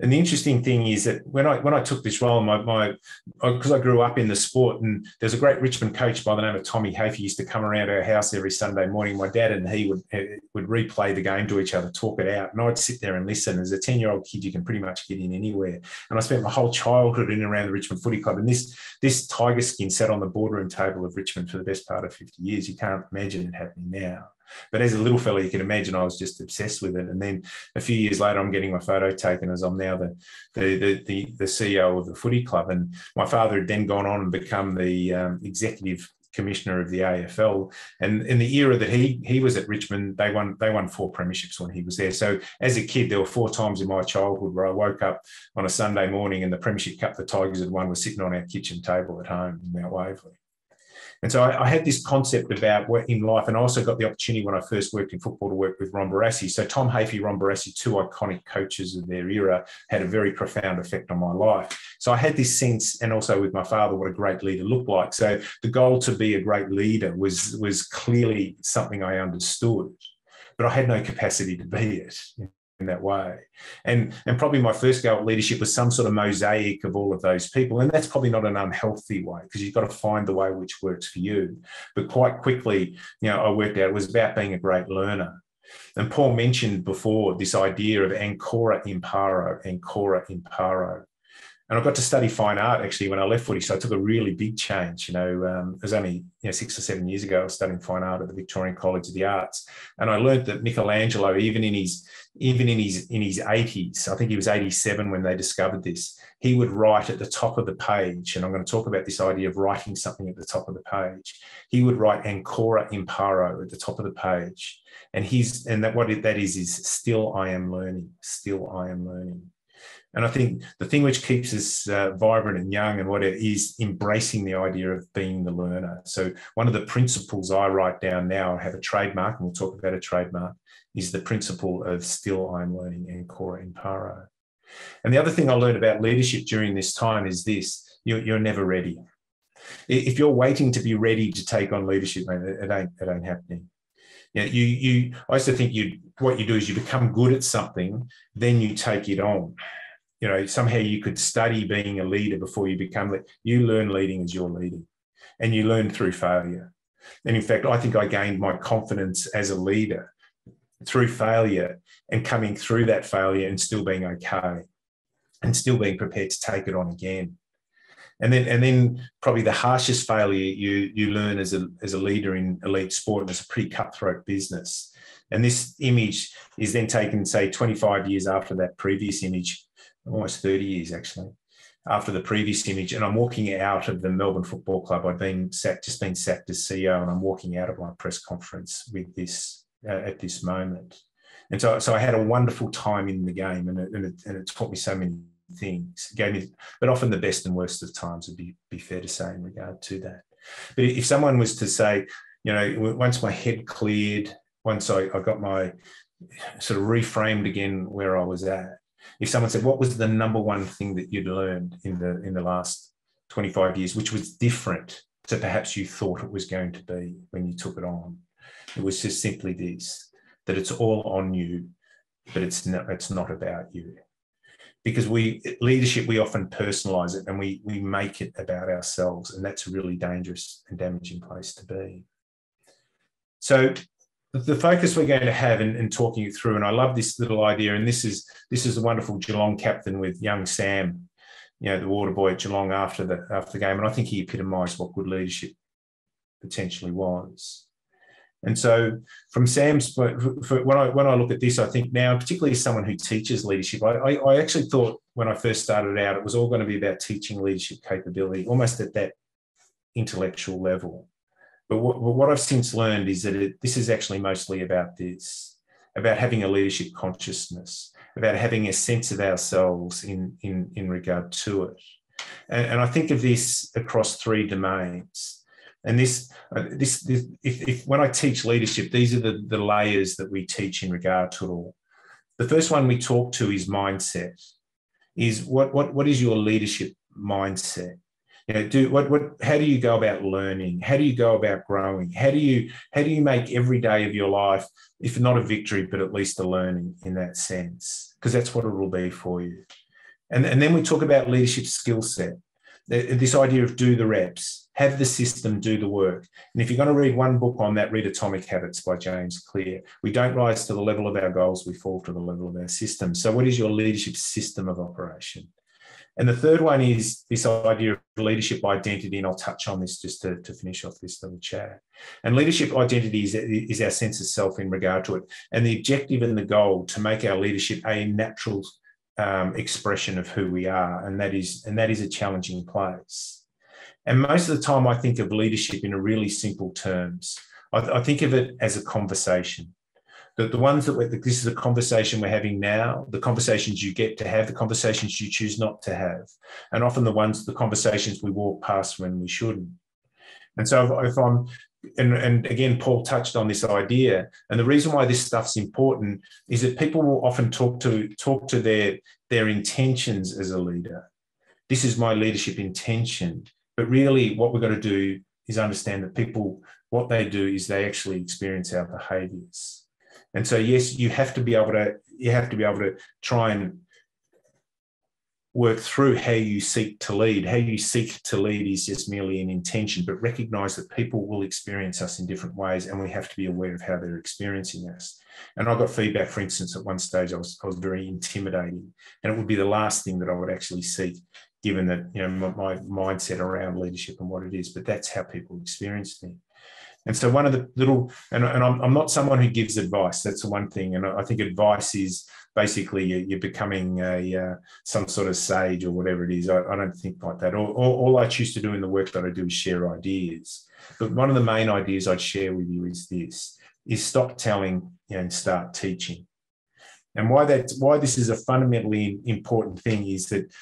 And the interesting thing is that when I when I took this role, my my because I grew up in the sport, and there's a great Richmond coach by the name of Tommy Hafey used to come around our house every Sunday morning. My dad and he would eh, would replay the game to each other, talk it out, and I'd sit there and listen. As a ten year old kid, you can pretty much get in anywhere. And I spent my whole childhood in and around the Richmond Footy Club, and this this tiger skin sat on the boardroom table of Richmond for the best part of fifty years. You can't imagine it happening now. But as a little fella, you can imagine I was just obsessed with it. And then a few years later, I'm getting my photo taken as I'm now the the the, the, the CEO of the footy club. And my father had then gone on and become the um, executive commissioner of the AFL. And in the era that he he was at Richmond, they won they won four premierships when he was there. So as a kid, there were four times in my childhood where I woke up on a Sunday morning and the premiership cup the Tigers had won was sitting on our kitchen table at home in Mount Waverley. And so I, I, had this concept about what in life, and I also got the opportunity when I first worked in football to work with Ron Barassi. So Tom Hafey, Ron Barassi, two iconic coaches of their era, had a very profound effect on my life. So I had this sense, and also with my father, what a great leader looked like. So the goal to be a great leader was was clearly something I understood, but I had no capacity to be it in that way. And, and probably my first go at leadership was some sort of mosaic of all of those people. And that's probably not an unhealthy way because you've got to find the way which works for you. But quite quickly, you know, I worked out it was about being a great learner. And Paul mentioned before this idea of ancora imparo, ancora imparo. And I got to study fine art actually when I left footy. So I took a really big change. You know, um, it was only you know six or seven years ago. I was studying fine art at the Victorian College of the Arts, and I learned that Michelangelo, even in his even in his in his eighties, I think he was eighty seven when they discovered this. He would write at the top of the page, and I'm going to talk about this idea of writing something at the top of the page. He would write "Ancora imparo" at the top of the page, and he's and that what that is is still I am learning, still I am learning. And I think the thing which keeps us uh, vibrant and young and what it is embracing the idea of being the learner. So one of the principles I write down now, I have a trademark, and we'll talk about a trademark, is the principle of still I'm learning ancora imparo. And the other thing I learned about leadership during this time is this: you're, you're never ready. If you're waiting to be ready to take on leadership, it ain't it ain't happening. You, know, you, you, I used to think you, what you do is you become good at something, then you take it on you know somehow you could study being a leader before you become that. you learn leading as you're leading and you learn through failure and in fact i think i gained my confidence as a leader through failure and coming through that failure and still being okay and still being prepared to take it on again and then and then probably the harshest failure you you learn as a as a leader in elite sport and it's a pretty cutthroat business and this image is then taken say 25 years after that previous image almost 30 years actually, after the previous image. And I'm walking out of the Melbourne Football Club. I'd been sacked, just been sacked as CEO, and I'm walking out of my press conference with this uh, at this moment. And so, so I had a wonderful time in the game, and it, and it, and it taught me so many things. It gave me, but often the best and worst of times would be be fair to say in regard to that. But if someone was to say, you know, once my head cleared, once I, I got my sort of reframed again where I was at, if someone said, what was the number one thing that you'd learned in the in the last 25 years, which was different to perhaps you thought it was going to be when you took it on? It was just simply this, that it's all on you, but it's not, it's not about you. Because we leadership, we often personalize it and we we make it about ourselves, and that's a really dangerous and damaging place to be. So the focus we're going to have in, in, talking it through, and I love this little idea, and this is this is the wonderful Geelong captain with young Sam, you know, the water boy at Geelong after the after the game, and I think he epitomised what good leadership potentially was. And so, from Sam's when I when I look at this, I think now, particularly as someone who teaches leadership, I, I, I actually thought when I first started out, it was all going to be about teaching leadership capability, almost at that intellectual level. But what, what I've since learned is that it, this is actually mostly about this, about having a leadership consciousness, about having a sense of ourselves in, in, in regard to it. And, and I think of this across three domains. And this, uh, this, this if, if when I teach leadership, these are the, the layers that we teach in regard to it all. The first one we talk to is mindset. Is what, what, what is your leadership mindset? You know do what what how do you go about learning? How do you go about growing? How do you how do you make every day of your life if not a victory but at least a learning in that sense? Because that's what it will be for you. And, and then we talk about leadership skill set. This idea of do the reps have the system do the work. And if you're going to read one book on that read atomic habits by james clear. We don't rise to the level of our goals we fall to the level of our system. So what is your leadership system of operation and the third one is this idea of leadership identity, and I'll touch on this just to, to finish off this little chat. And leadership identity is, is our sense of self in regard to it, and the objective and the goal to make our leadership a natural um, expression of who we are, and that is and that is a challenging place. And most of the time, I think of leadership in a really simple terms. I, I think of it as a conversation the, the ones that we, this is a conversation we're having now, the conversations you get to have, the conversations you choose not to have, and often the ones, the conversations we walk past when we shouldn't. And so if, if I'm, and, and again, Paul touched on this idea, and the reason why this stuff's important is that people will often talk to talk to their their intentions as a leader. This is my leadership intention, but really, what we've got to do is understand that people, what they do is they actually experience our behaviours. And so, yes, you have to be able to you have to be able to try and work through how you seek to lead. How you seek to lead is just merely an intention, but recognize that people will experience us in different ways and we have to be aware of how they're experiencing us. And I got feedback, for instance, at one stage I was, I was very intimidating, and it would be the last thing that I would actually seek, given that you know my, my mindset around leadership and what it is. But that's how people experience me. And so one of the little, and, and I'm, I'm not someone who gives advice. That's the one thing. And I think advice is basically you're becoming a uh, some sort of sage or whatever it is. I, I don't think like that. All, all, all, I choose to do in the work that I do is share ideas. But one of the main ideas I'd share with you is this: is stop telling and start teaching. And why that why this is a fundamentally important thing is that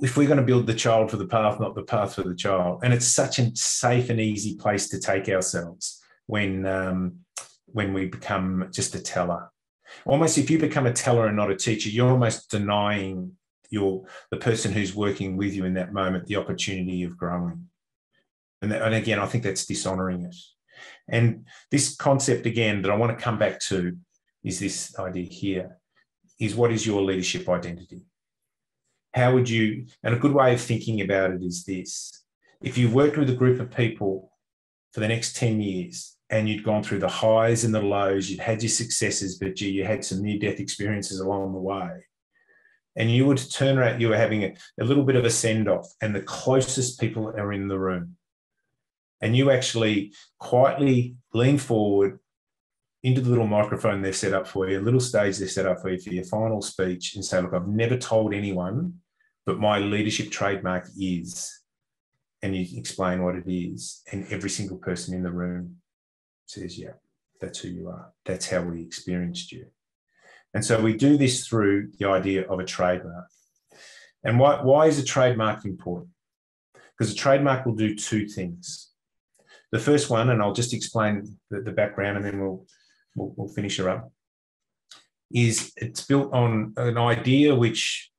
if we're going to build the child for the path, not the path for the child, and it's such a safe and easy place to take ourselves when um, when we become just a teller. Almost, if you become a teller and not a teacher, you're almost denying your the person who's working with you in that moment the opportunity of growing. And, that, and again, I think that's dishonoring it. And this concept again that I want to come back to is this idea here: is what is your leadership identity? How would you, and a good way of thinking about it is this if you've worked with a group of people for the next 10 years and you'd gone through the highs and the lows, you'd had your successes, but you, you had some near death experiences along the way. And you were to turn around, you were having a, a little bit of a send off, and the closest people are in the room. And you actually quietly lean forward into the little microphone they've set up for you, a little stage they've set up for you for your final speech, and say, Look, I've never told anyone but my leadership trademark is, and you explain what it is, and every single person in the room says, yeah, that's who you are. That's how we experienced you. And so we do this through the idea of a trademark. And why, why is a trademark important? Because a trademark will do two things. The first one, and I'll just explain the, the background and then we'll, we'll, we'll finish her up, is it's built on an idea which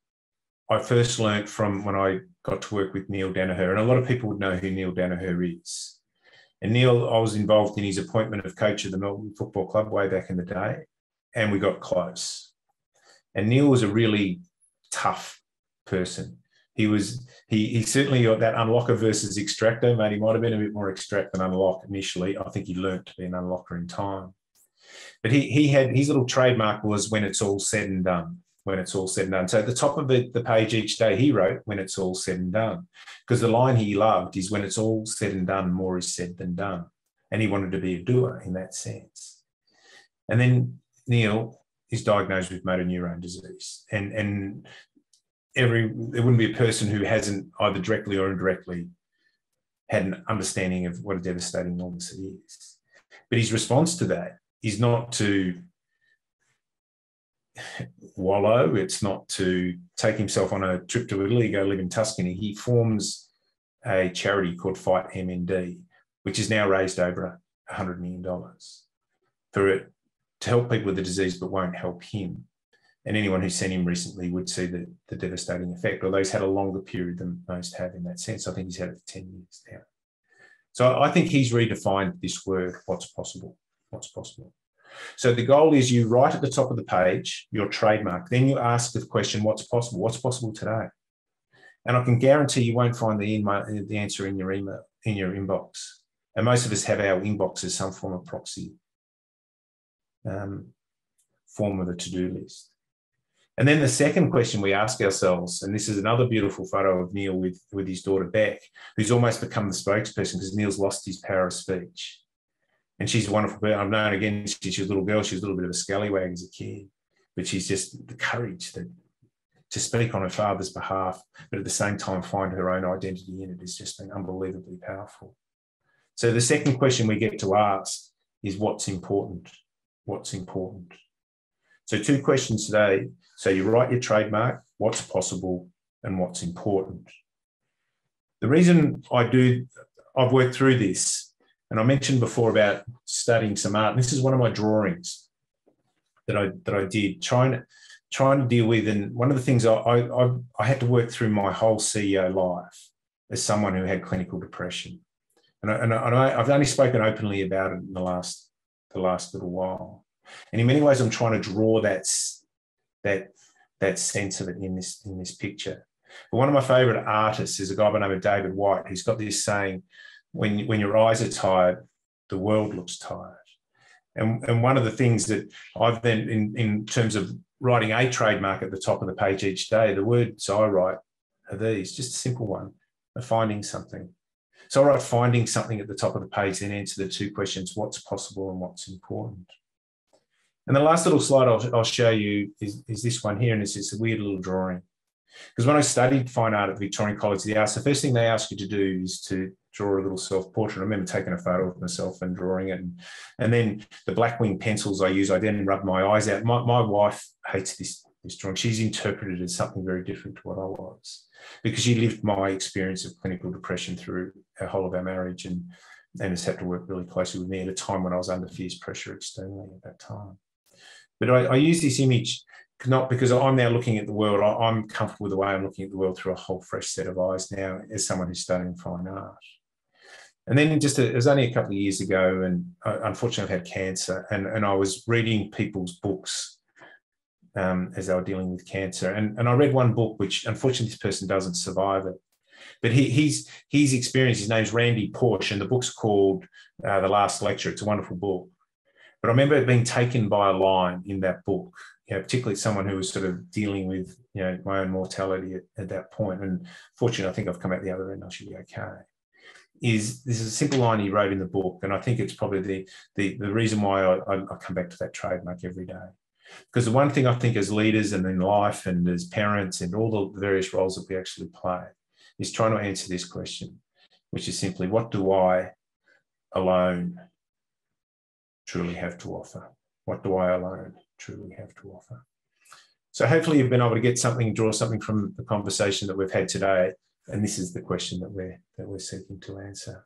I first learned from when I got to work with Neale Daniher, and a lot of people would know who Neale Daniher is. And Neale, I was involved in his appointment of coach of the Melbourne Football Club way back in the day, and we got close. And Neale was a really tough person. He was he he certainly got that unlocker versus extractor. Mate, he might have been a bit more extract than unlock initially. I think he learned to be an unlocker in time. But he he had his little trademark was when it's all said and done when it's all said and done. So at the top of the, the page each day, he wrote, when it's all said and done. Because the line he loved is, when it's all said and done, more is said than done. And he wanted to be a doer in that sense. And then Neale is diagnosed with motor neurone disease. And, and every there wouldn't be a person who hasn't either directly or indirectly had an understanding of what a devastating illness it is. But his response to that is not to wallow. It's not to take himself on a trip to Italy, go live in Tuscany. He forms a charity called Fight MND, which has now raised over $100 million for it to help people with the disease, but won't help him. And anyone who's seen him recently would see the, the devastating effect, although he's had a longer period than most have in that sense. I think he's had it for 10 years now. So I think he's redefined this word, what's possible, what's possible. So the goal is you write at the top of the page your trademark. Then you ask the question, what's possible? What's possible today? And I can guarantee you won't find the, email, the answer in your email, in your inbox. And most of us have our inbox as some form of proxy um, form of a to-do list. And then the second question we ask ourselves, and this is another beautiful photo of Neale with, with his daughter Bec, who's almost become the spokesperson because Neale's lost his power of speech and she's a wonderful person. I've known again, she's a little girl. she's a little bit of a scallywag as a kid, but she's just the courage that to speak on her father's behalf, but at the same time find her own identity in it has just been unbelievably powerful. So the second question we get to ask is what's important? What's important? So two questions today. So you write your trademark, what's possible and what's important. The reason I do, I've worked through this and I mentioned before about studying some art. And this is one of my drawings that I that I did trying to trying to deal with. And one of the things I I, I had to work through my whole CEO life as someone who had clinical depression, and, I, and, I, I've only spoken openly about it in the last the last little while. And in many ways, I'm trying to draw that that that sense of it in this in this picture. But one of my favorite artists is a guy by the name of David Whyte, who's got this saying, when, when your eyes are tired, the world looks tired. And, and one of the things that I've then, in, in terms of writing a trademark at the top of the page each day, the words I write are these, just a simple one, of finding something. So I write finding something at the top of the page, then answer the two questions, what's possible and what's important. And the last little slide I'll, I'll show you is, is this one here, and it's, it's a weird little drawing. Because when I studied fine art at Victorian College, of the arts, the first thing they ask you to do is to draw a little self-portrait. I remember taking a photo of myself and drawing it. And, and then the black wing pencils I use, I then rub my eyes out. My, my wife hates this, this drawing. She's interpreted as something very different to what I was because she lived my experience of clinical depression through a whole of our marriage and, and has had to work really closely with me at a time when I was under fierce pressure externally at that time. But I, I use this image not because I'm now looking at the world, I'm comfortable with the way I'm looking at the world through a whole fresh set of eyes now as someone who's studying fine art. And then just a, it was only a couple of years ago, and I, unfortunately I've had cancer, and, and I was reading people's books um, as they were dealing with cancer. And, and I read one book, which unfortunately this person doesn't survive it. But he, he's he's experienced, his name's Randy Pausch, and the book's called uh, The Last Lecture. It's a wonderful book. But I remember being taken by a line in that book you know, particularly someone who was sort of dealing with, you know, my own mortality at, at that point. And fortunately, I think I've come out the other end. I should be okay. Is this is a simple line he wrote in the book, and I think it's probably the the, the reason why I, I come back to that trademark every day. Because the one thing I think as leaders and in life and as parents and all the various roles that we actually play is trying to answer this question, which is simply, what do I alone truly have to offer? What do I alone truly have to offer. So hopefully you've been able to get something, draw something from the conversation that we've had today. And this is the question that we're that we're seeking to answer.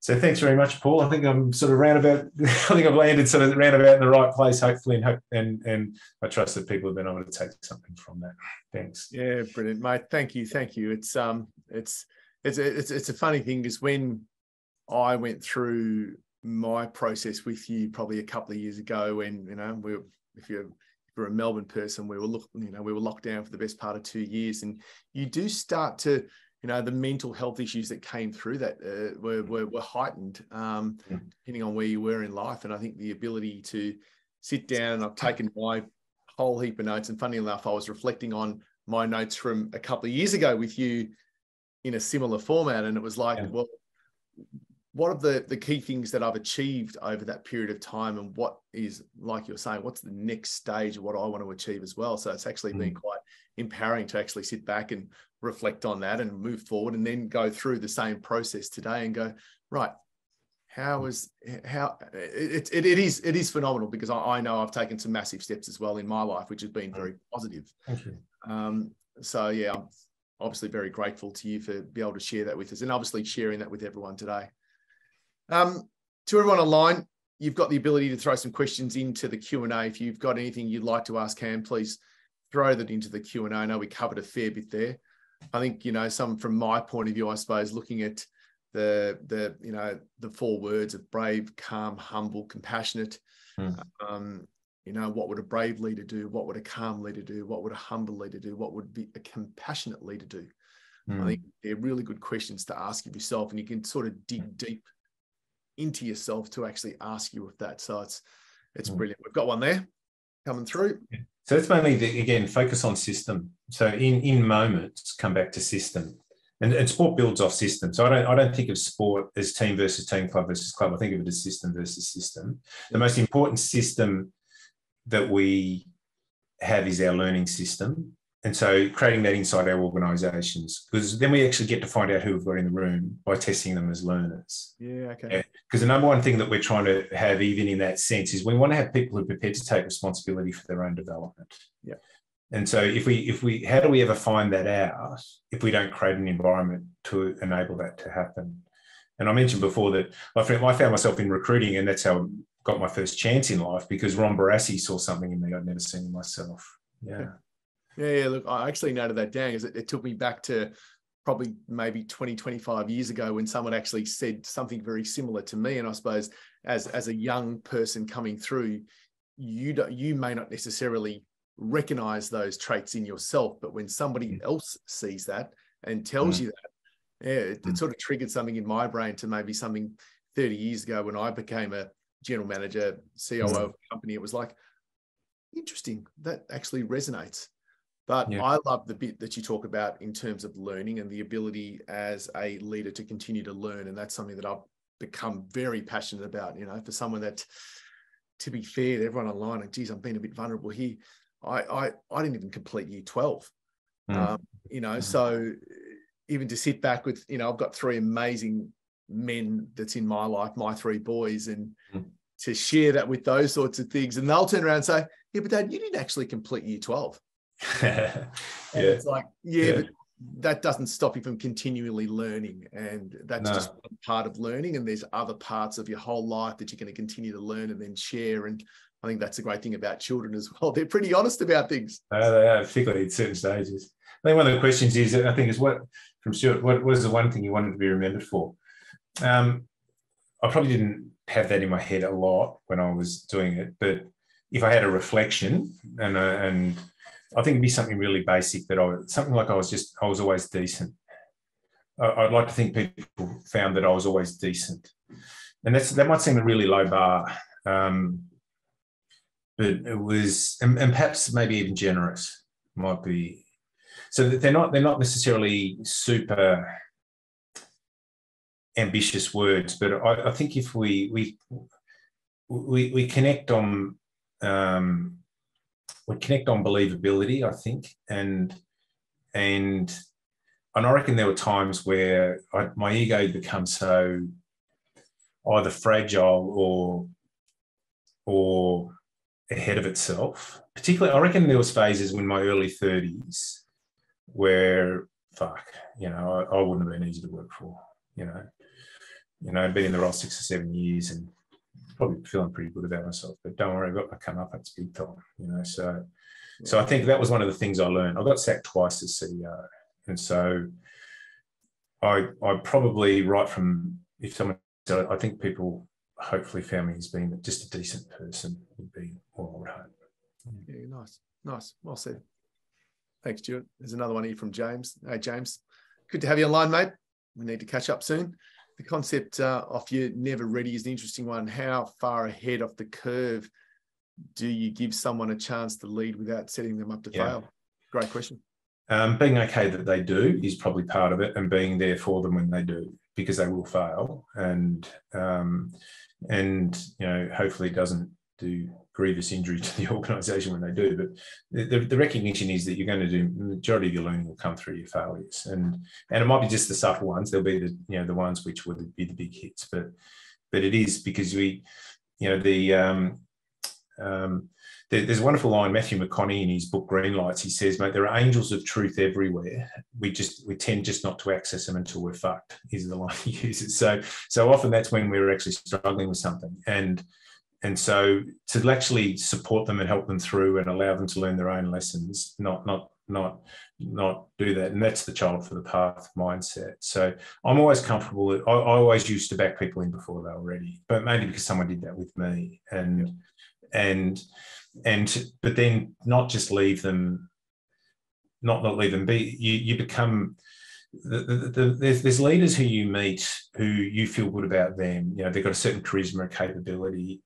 So thanks very much, Paul. I think I'm sort of roundabout. I think I've landed sort of roundabout in the right place, hopefully, and hope and and I trust that people have been able to take something from that. Thanks. Yeah, brilliant, mate. Thank you, thank you. It's um, it's it's it's it's a funny thing because when I went through my process with you probably a couple of years ago, when you know we were if you're if you're a Melbourne person, we were look, you know, we were locked down for the best part of two years, and you do start to, you know, the mental health issues that came through that uh, were, were, were heightened, um, yeah. depending on where you were in life. And I think the ability to sit down, and I've taken my whole heap of notes, and funny enough, I was reflecting on my notes from a couple of years ago with you in a similar format, and it was like, yeah. well, what are the the key things that I've achieved over that period of time, and what is like you're saying, what's the next stage of what I want to achieve as well? So it's actually mm. been quite empowering to actually sit back and reflect on that and move forward, and then go through the same process today and go right. How is how it, it, it is it is phenomenal because I, I know I've taken some massive steps as well in my life, which has been very positive. Thank you. Um, so yeah, I'm obviously very grateful to you for being able to share that with us, and obviously sharing that with everyone today. Um, to everyone online, you've got the ability to throw some questions into the Q&A. If you've got anything you'd like to ask Cam, please throw that into the Q&A. I know we covered a fair bit there. I think, you know, some from my point of view, I suppose, looking at the, the you know, the four words of brave, calm, humble, compassionate. Hmm. Um, you know, what would a brave leader do? What would a calm leader do? What would a humble leader do? What would be a compassionate leader do? I hmm. think they're really good questions to ask of yourself, and you can sort of dig deep into yourself to actually ask you with that. So it's it's mm. brilliant. We've got one there coming through. So it's mainly the, again focus on system. So in in moments, come back to system. And, and sport builds off system. So I don't I don't think of sport as team versus team, club versus club. I think of it as system versus system. The most important system that we have is our learning system and so creating that inside our organizations because then we actually get to find out who we've got in the room by testing them as learners. Yeah okay. Because the number one thing that we're trying to have even in that sense is we want to have people who are prepared to take responsibility for their own development. Yeah. And so if we if we how do we ever find that out if we don't create an environment to enable that to happen? And i mentioned before that I found myself in recruiting and that's how I got my first chance in life because ron barassi saw something in me i'd never seen in myself. Yeah yeah, yeah, look, I actually noted that down because it, it took me back to probably maybe 20, 25 years ago when someone actually said something very similar to me. And I suppose as as a young person coming through, you don't you may not necessarily recognize those traits in yourself. But when somebody mm. else sees that and tells mm. you that, yeah, it, it, mm. sort of triggered something in my brain to maybe something 30 years ago when I became a general manager, COO mm. of a company. It was like, interesting, that actually resonates. But yeah. I love the bit that you talk about in terms of learning and the ability as a leader to continue to learn. And that's something that I've become very passionate about. You know, for someone that, to be fair to everyone online, and geez, I'm being a bit vulnerable here. I I, I didn't even complete year 12. Mm. Um, you know, mm. so even to sit back with, you know, I've got three amazing men that's in my life, my three boys, and mm. to share that with those sorts of things. And they'll turn around and say, Yeah, but dad, you didn't actually complete year 12. yeah. It's like, yeah, yeah, but that doesn't stop you from continually learning. And that's no. just part of learning. And there's other parts of your whole life that you're going to continue to learn and then share. And I think that's a great thing about children as well. They're pretty honest about things. Uh, they are, particularly at certain stages. I think one of the questions is, I think, is what from Stuart, what was the one thing you wanted to be remembered for? Um, I probably didn't have that in my head a lot when I was doing it, but if I had a reflection and uh, and I think it'd be something really basic that I something like I was just I was always decent. I, would like to think people found that I was always decent, and that's that might seem a really low bar, um, but it was and, and perhaps maybe even generous might be. So that they're not they're not necessarily super ambitious words, but I, I think if we we we, we connect on um, we connect on believability, I think, and and and I reckon there were times where I, my ego becomes so either fragile or or ahead of itself. Particularly, I reckon there was phases in my early thirties where fuck, you know, I, I, wouldn't have been easy to work for. You know, you know, been in the role six or seven years and probably feeling pretty good about myself. But don't worry, I've got my come up. It's big time, you know. So, so I think that was one of the things I learned. I got sacked twice as CEO, and so I I probably right from if someone said I think people hopefully found me as being just a decent person would be more hope. Yeah, nice, nice, well said. Thanks, Stuart. There's another one here from James. Hey, James, good to have you online, mate. We need to catch up soon the concept uh, of you're never ready is an interesting one. How far ahead of the curve do you give someone a chance to lead without setting them up to yeah. fail? Great question. Um, being okay that they do is probably part of it, and being there for them when they do, because they will fail, and um, and you know hopefully it doesn't do grievous injury to the organisation when they do. But the, the, recognition is that you're going to do majority of your learning will come through your failures, and and it might be just the subtle ones. There'll be the you know the ones which would be the big hits, but but it is because we, you know, the um, um, there's a wonderful line Matthew McConaughey in his book Green Lights. He says, "Mate, there are angels of truth everywhere. We just we tend just not to access them until we're fucked." Is the line he uses. So so often that's when we're actually struggling with something, and and so to actually support them and help them through and allow them to learn their own lessons not not not not do that. And that's the child for the path mindset. So i'm always comfortable I, I, always used to back people in before they were ready but mainly because someone did that with me. And yeah. and and but then not just leave them not not leave them be you you become the, the, the, there's, there's leaders who you meet who you feel good about them. You know they've got a certain charisma capability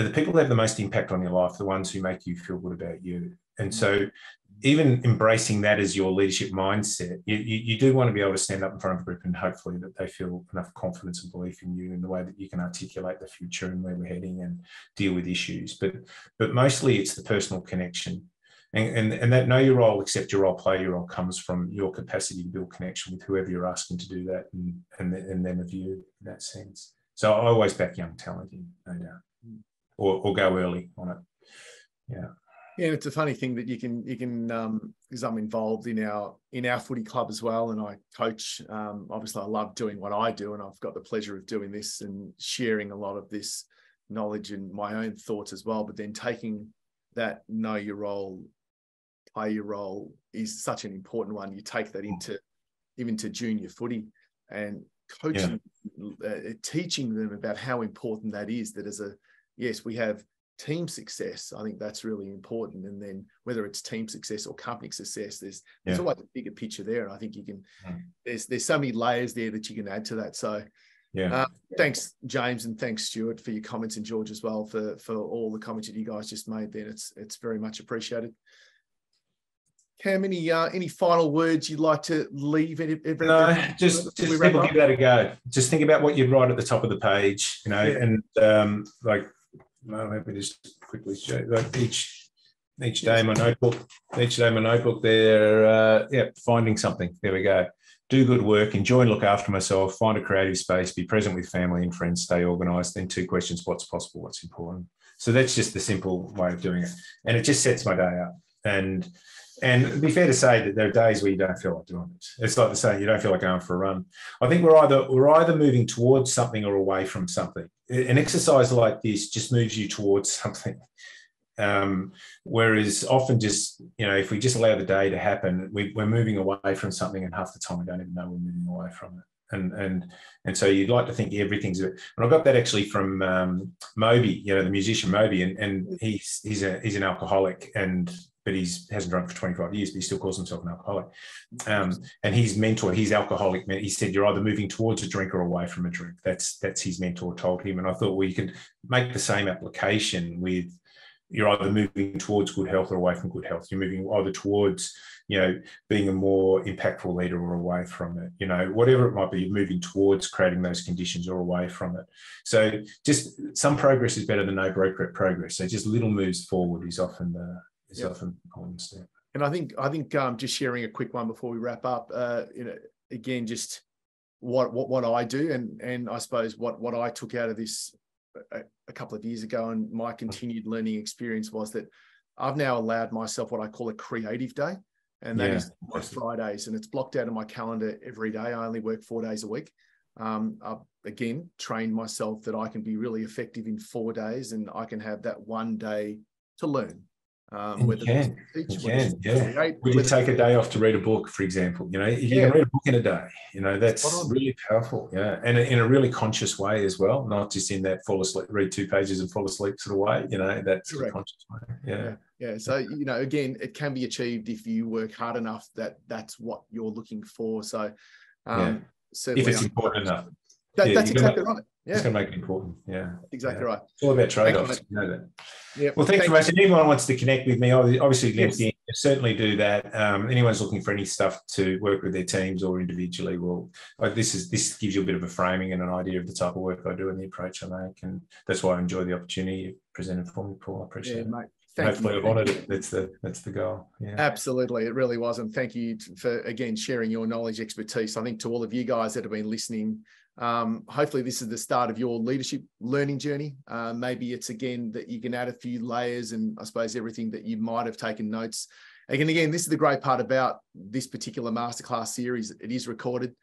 but the people that have the most impact on your life, the ones who make you feel good about you. And so, mm. even embracing that as your leadership mindset, you, you, you, do want to be able to stand up in front of a group and hopefully that they feel enough confidence and belief in you in the way that you can articulate the future and where we're heading and deal with issues. But but mostly it's the personal connection. And, and, and that know your role, accept your role, play your role comes from your capacity to build connection with whoever you're asking to do that and, and, and then of you in that sense. So I always back young talent in, no doubt or, or go early on it. Yeah. Yeah, it's a funny thing that you can you can um, because I'm involved in our in our footy club as well, and I coach. Um, obviously, I love doing what I do, and I've got the pleasure of doing this and sharing a lot of this knowledge and my own thoughts as well. But then taking that know your role, play your role is such an important one. You take that into even to junior footy and coaching, yeah. uh, teaching them about how important that is. That as a yes, we have team success, I think that's really important. And then whether it's team success or company success, there's there's always a bigger picture there. And I think you can mm. there's there's so many layers there that you can add to that. So yeah. Uh, thanks, James, and thanks, Stuart, for your comments, and George as well for for all the comments that you guys just made. There, it's it's very much appreciated. Cam, any uh, any final words you'd like to leave? Any, no, just just people give that a go. Just think about what you'd write at the top of the page, you know, yeah. and um, like, well, let me just quickly show like each each day my notebook, each day my notebook. There, uh, yeah, finding something. There we go do good work, enjoy and look after myself, find a creative space, be present with family and friends, stay organized. Then two questions what's possible, what's important. So that's just the simple way of doing it. And it just sets my day up. And and it'd be fair to say that there are days where you don't feel like doing it. It's like the saying, you don't feel like going for a run. I think we're either we're either moving towards something or away from something. An exercise like this just moves you towards something. Um, whereas often just, you know, if we just allow the day to happen, we, are moving away from something and half the time we don't even know we're moving away from it. And, and, and so you'd like to think everything's, and I got that actually from um, Moby, you know, the musician Moby, and, and he's, he's, a, he's an alcoholic and, but he's hasn't drunk for 25 years, but he still calls himself an alcoholic. Um, and his mentor, his alcoholic, he said, you're either moving towards a drink or away from a drink. That's, that's his mentor told him. And I thought, well, you can make the same application with, you're either moving towards good health or away from good health. You're moving either towards, you know, being a more impactful leader or away from it. You know, whatever it might be, you're moving towards creating those conditions or away from it. So just some progress is better than no progress. So just little moves forward is often the is yep. often important step. And I think I think um, just sharing a quick one before we wrap up. Uh, you know, again, just what what what I do and and I suppose what what I took out of this a, a couple of years ago, and my continued learning experience was that I've now allowed myself what I call a creative day, and that yeah. is my Fridays, and it's blocked out of my calendar every day. I only work four days a week. Um, I've again trained myself that I can be really effective in four days, and I can have that one day to learn. Um, whether can, teach, can, yeah. Create, Would you take a day off to read a book, for example? You know, if you yeah. can read a book in a day, you know, that's really powerful. Yeah. And in a really conscious way as well, not just in that fall asleep, read two pages and fall asleep sort of way, you know, that's a conscious way. Yeah. yeah. Yeah. So, you know, again, it can be achieved if you work hard enough that that's what you're looking for. So, um, yeah. if it's important enough. That, yeah, that's exactly right. Yeah. It's going to make it important. Yeah. Exactly yeah. right. It's all about trade offs. You know that. Yeah. Well, thanks Thank very much. If anyone wants to connect with me, obviously LinkedIn, yes. certainly do that. Um, anyone's looking for any stuff to work with their teams or individually, well, like this is this gives you a bit of a framing and an idea of the type of work I do and the approach I make, and that's why I enjoy the opportunity you presented for me, Paul. I appreciate yeah, it. Mate. Thank Hopefully, you. I've honoured it. That's the that's the goal. Yeah. Absolutely, it really was, and thank you for again sharing your knowledge, expertise. I think to all of you guys that have been listening, um, hopefully, this is the start of your leadership learning journey. Uh, maybe it's again that you can add a few layers and I suppose everything that you might have taken notes. And again, this is the great part about this particular masterclass series. It is recorded.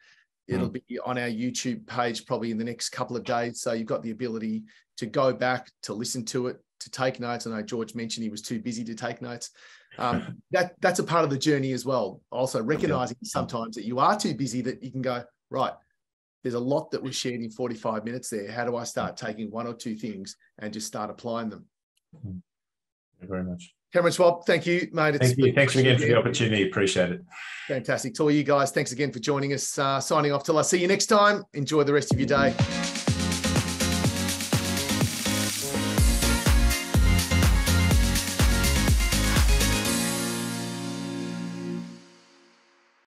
It'll mm. be on our YouTube page probably in the next couple of days. So you've got the ability to go back, to listen to it, to take notes. I know George mentioned he was too busy to take notes. Um, that that's a part of the journey as well. Also recognizing sometimes that you are too busy that you can go right there's a lot that was shared in 45 minutes there. How do I start taking one or two things and just start applying them? Thank you very much. Cameron Schwab, thank you, mate. It's thank you. Thanks again for the opportunity. Appreciate it. Fantastic. To all you guys, thanks again for joining us. Uh, signing off till I see you next time. Enjoy the rest of your day.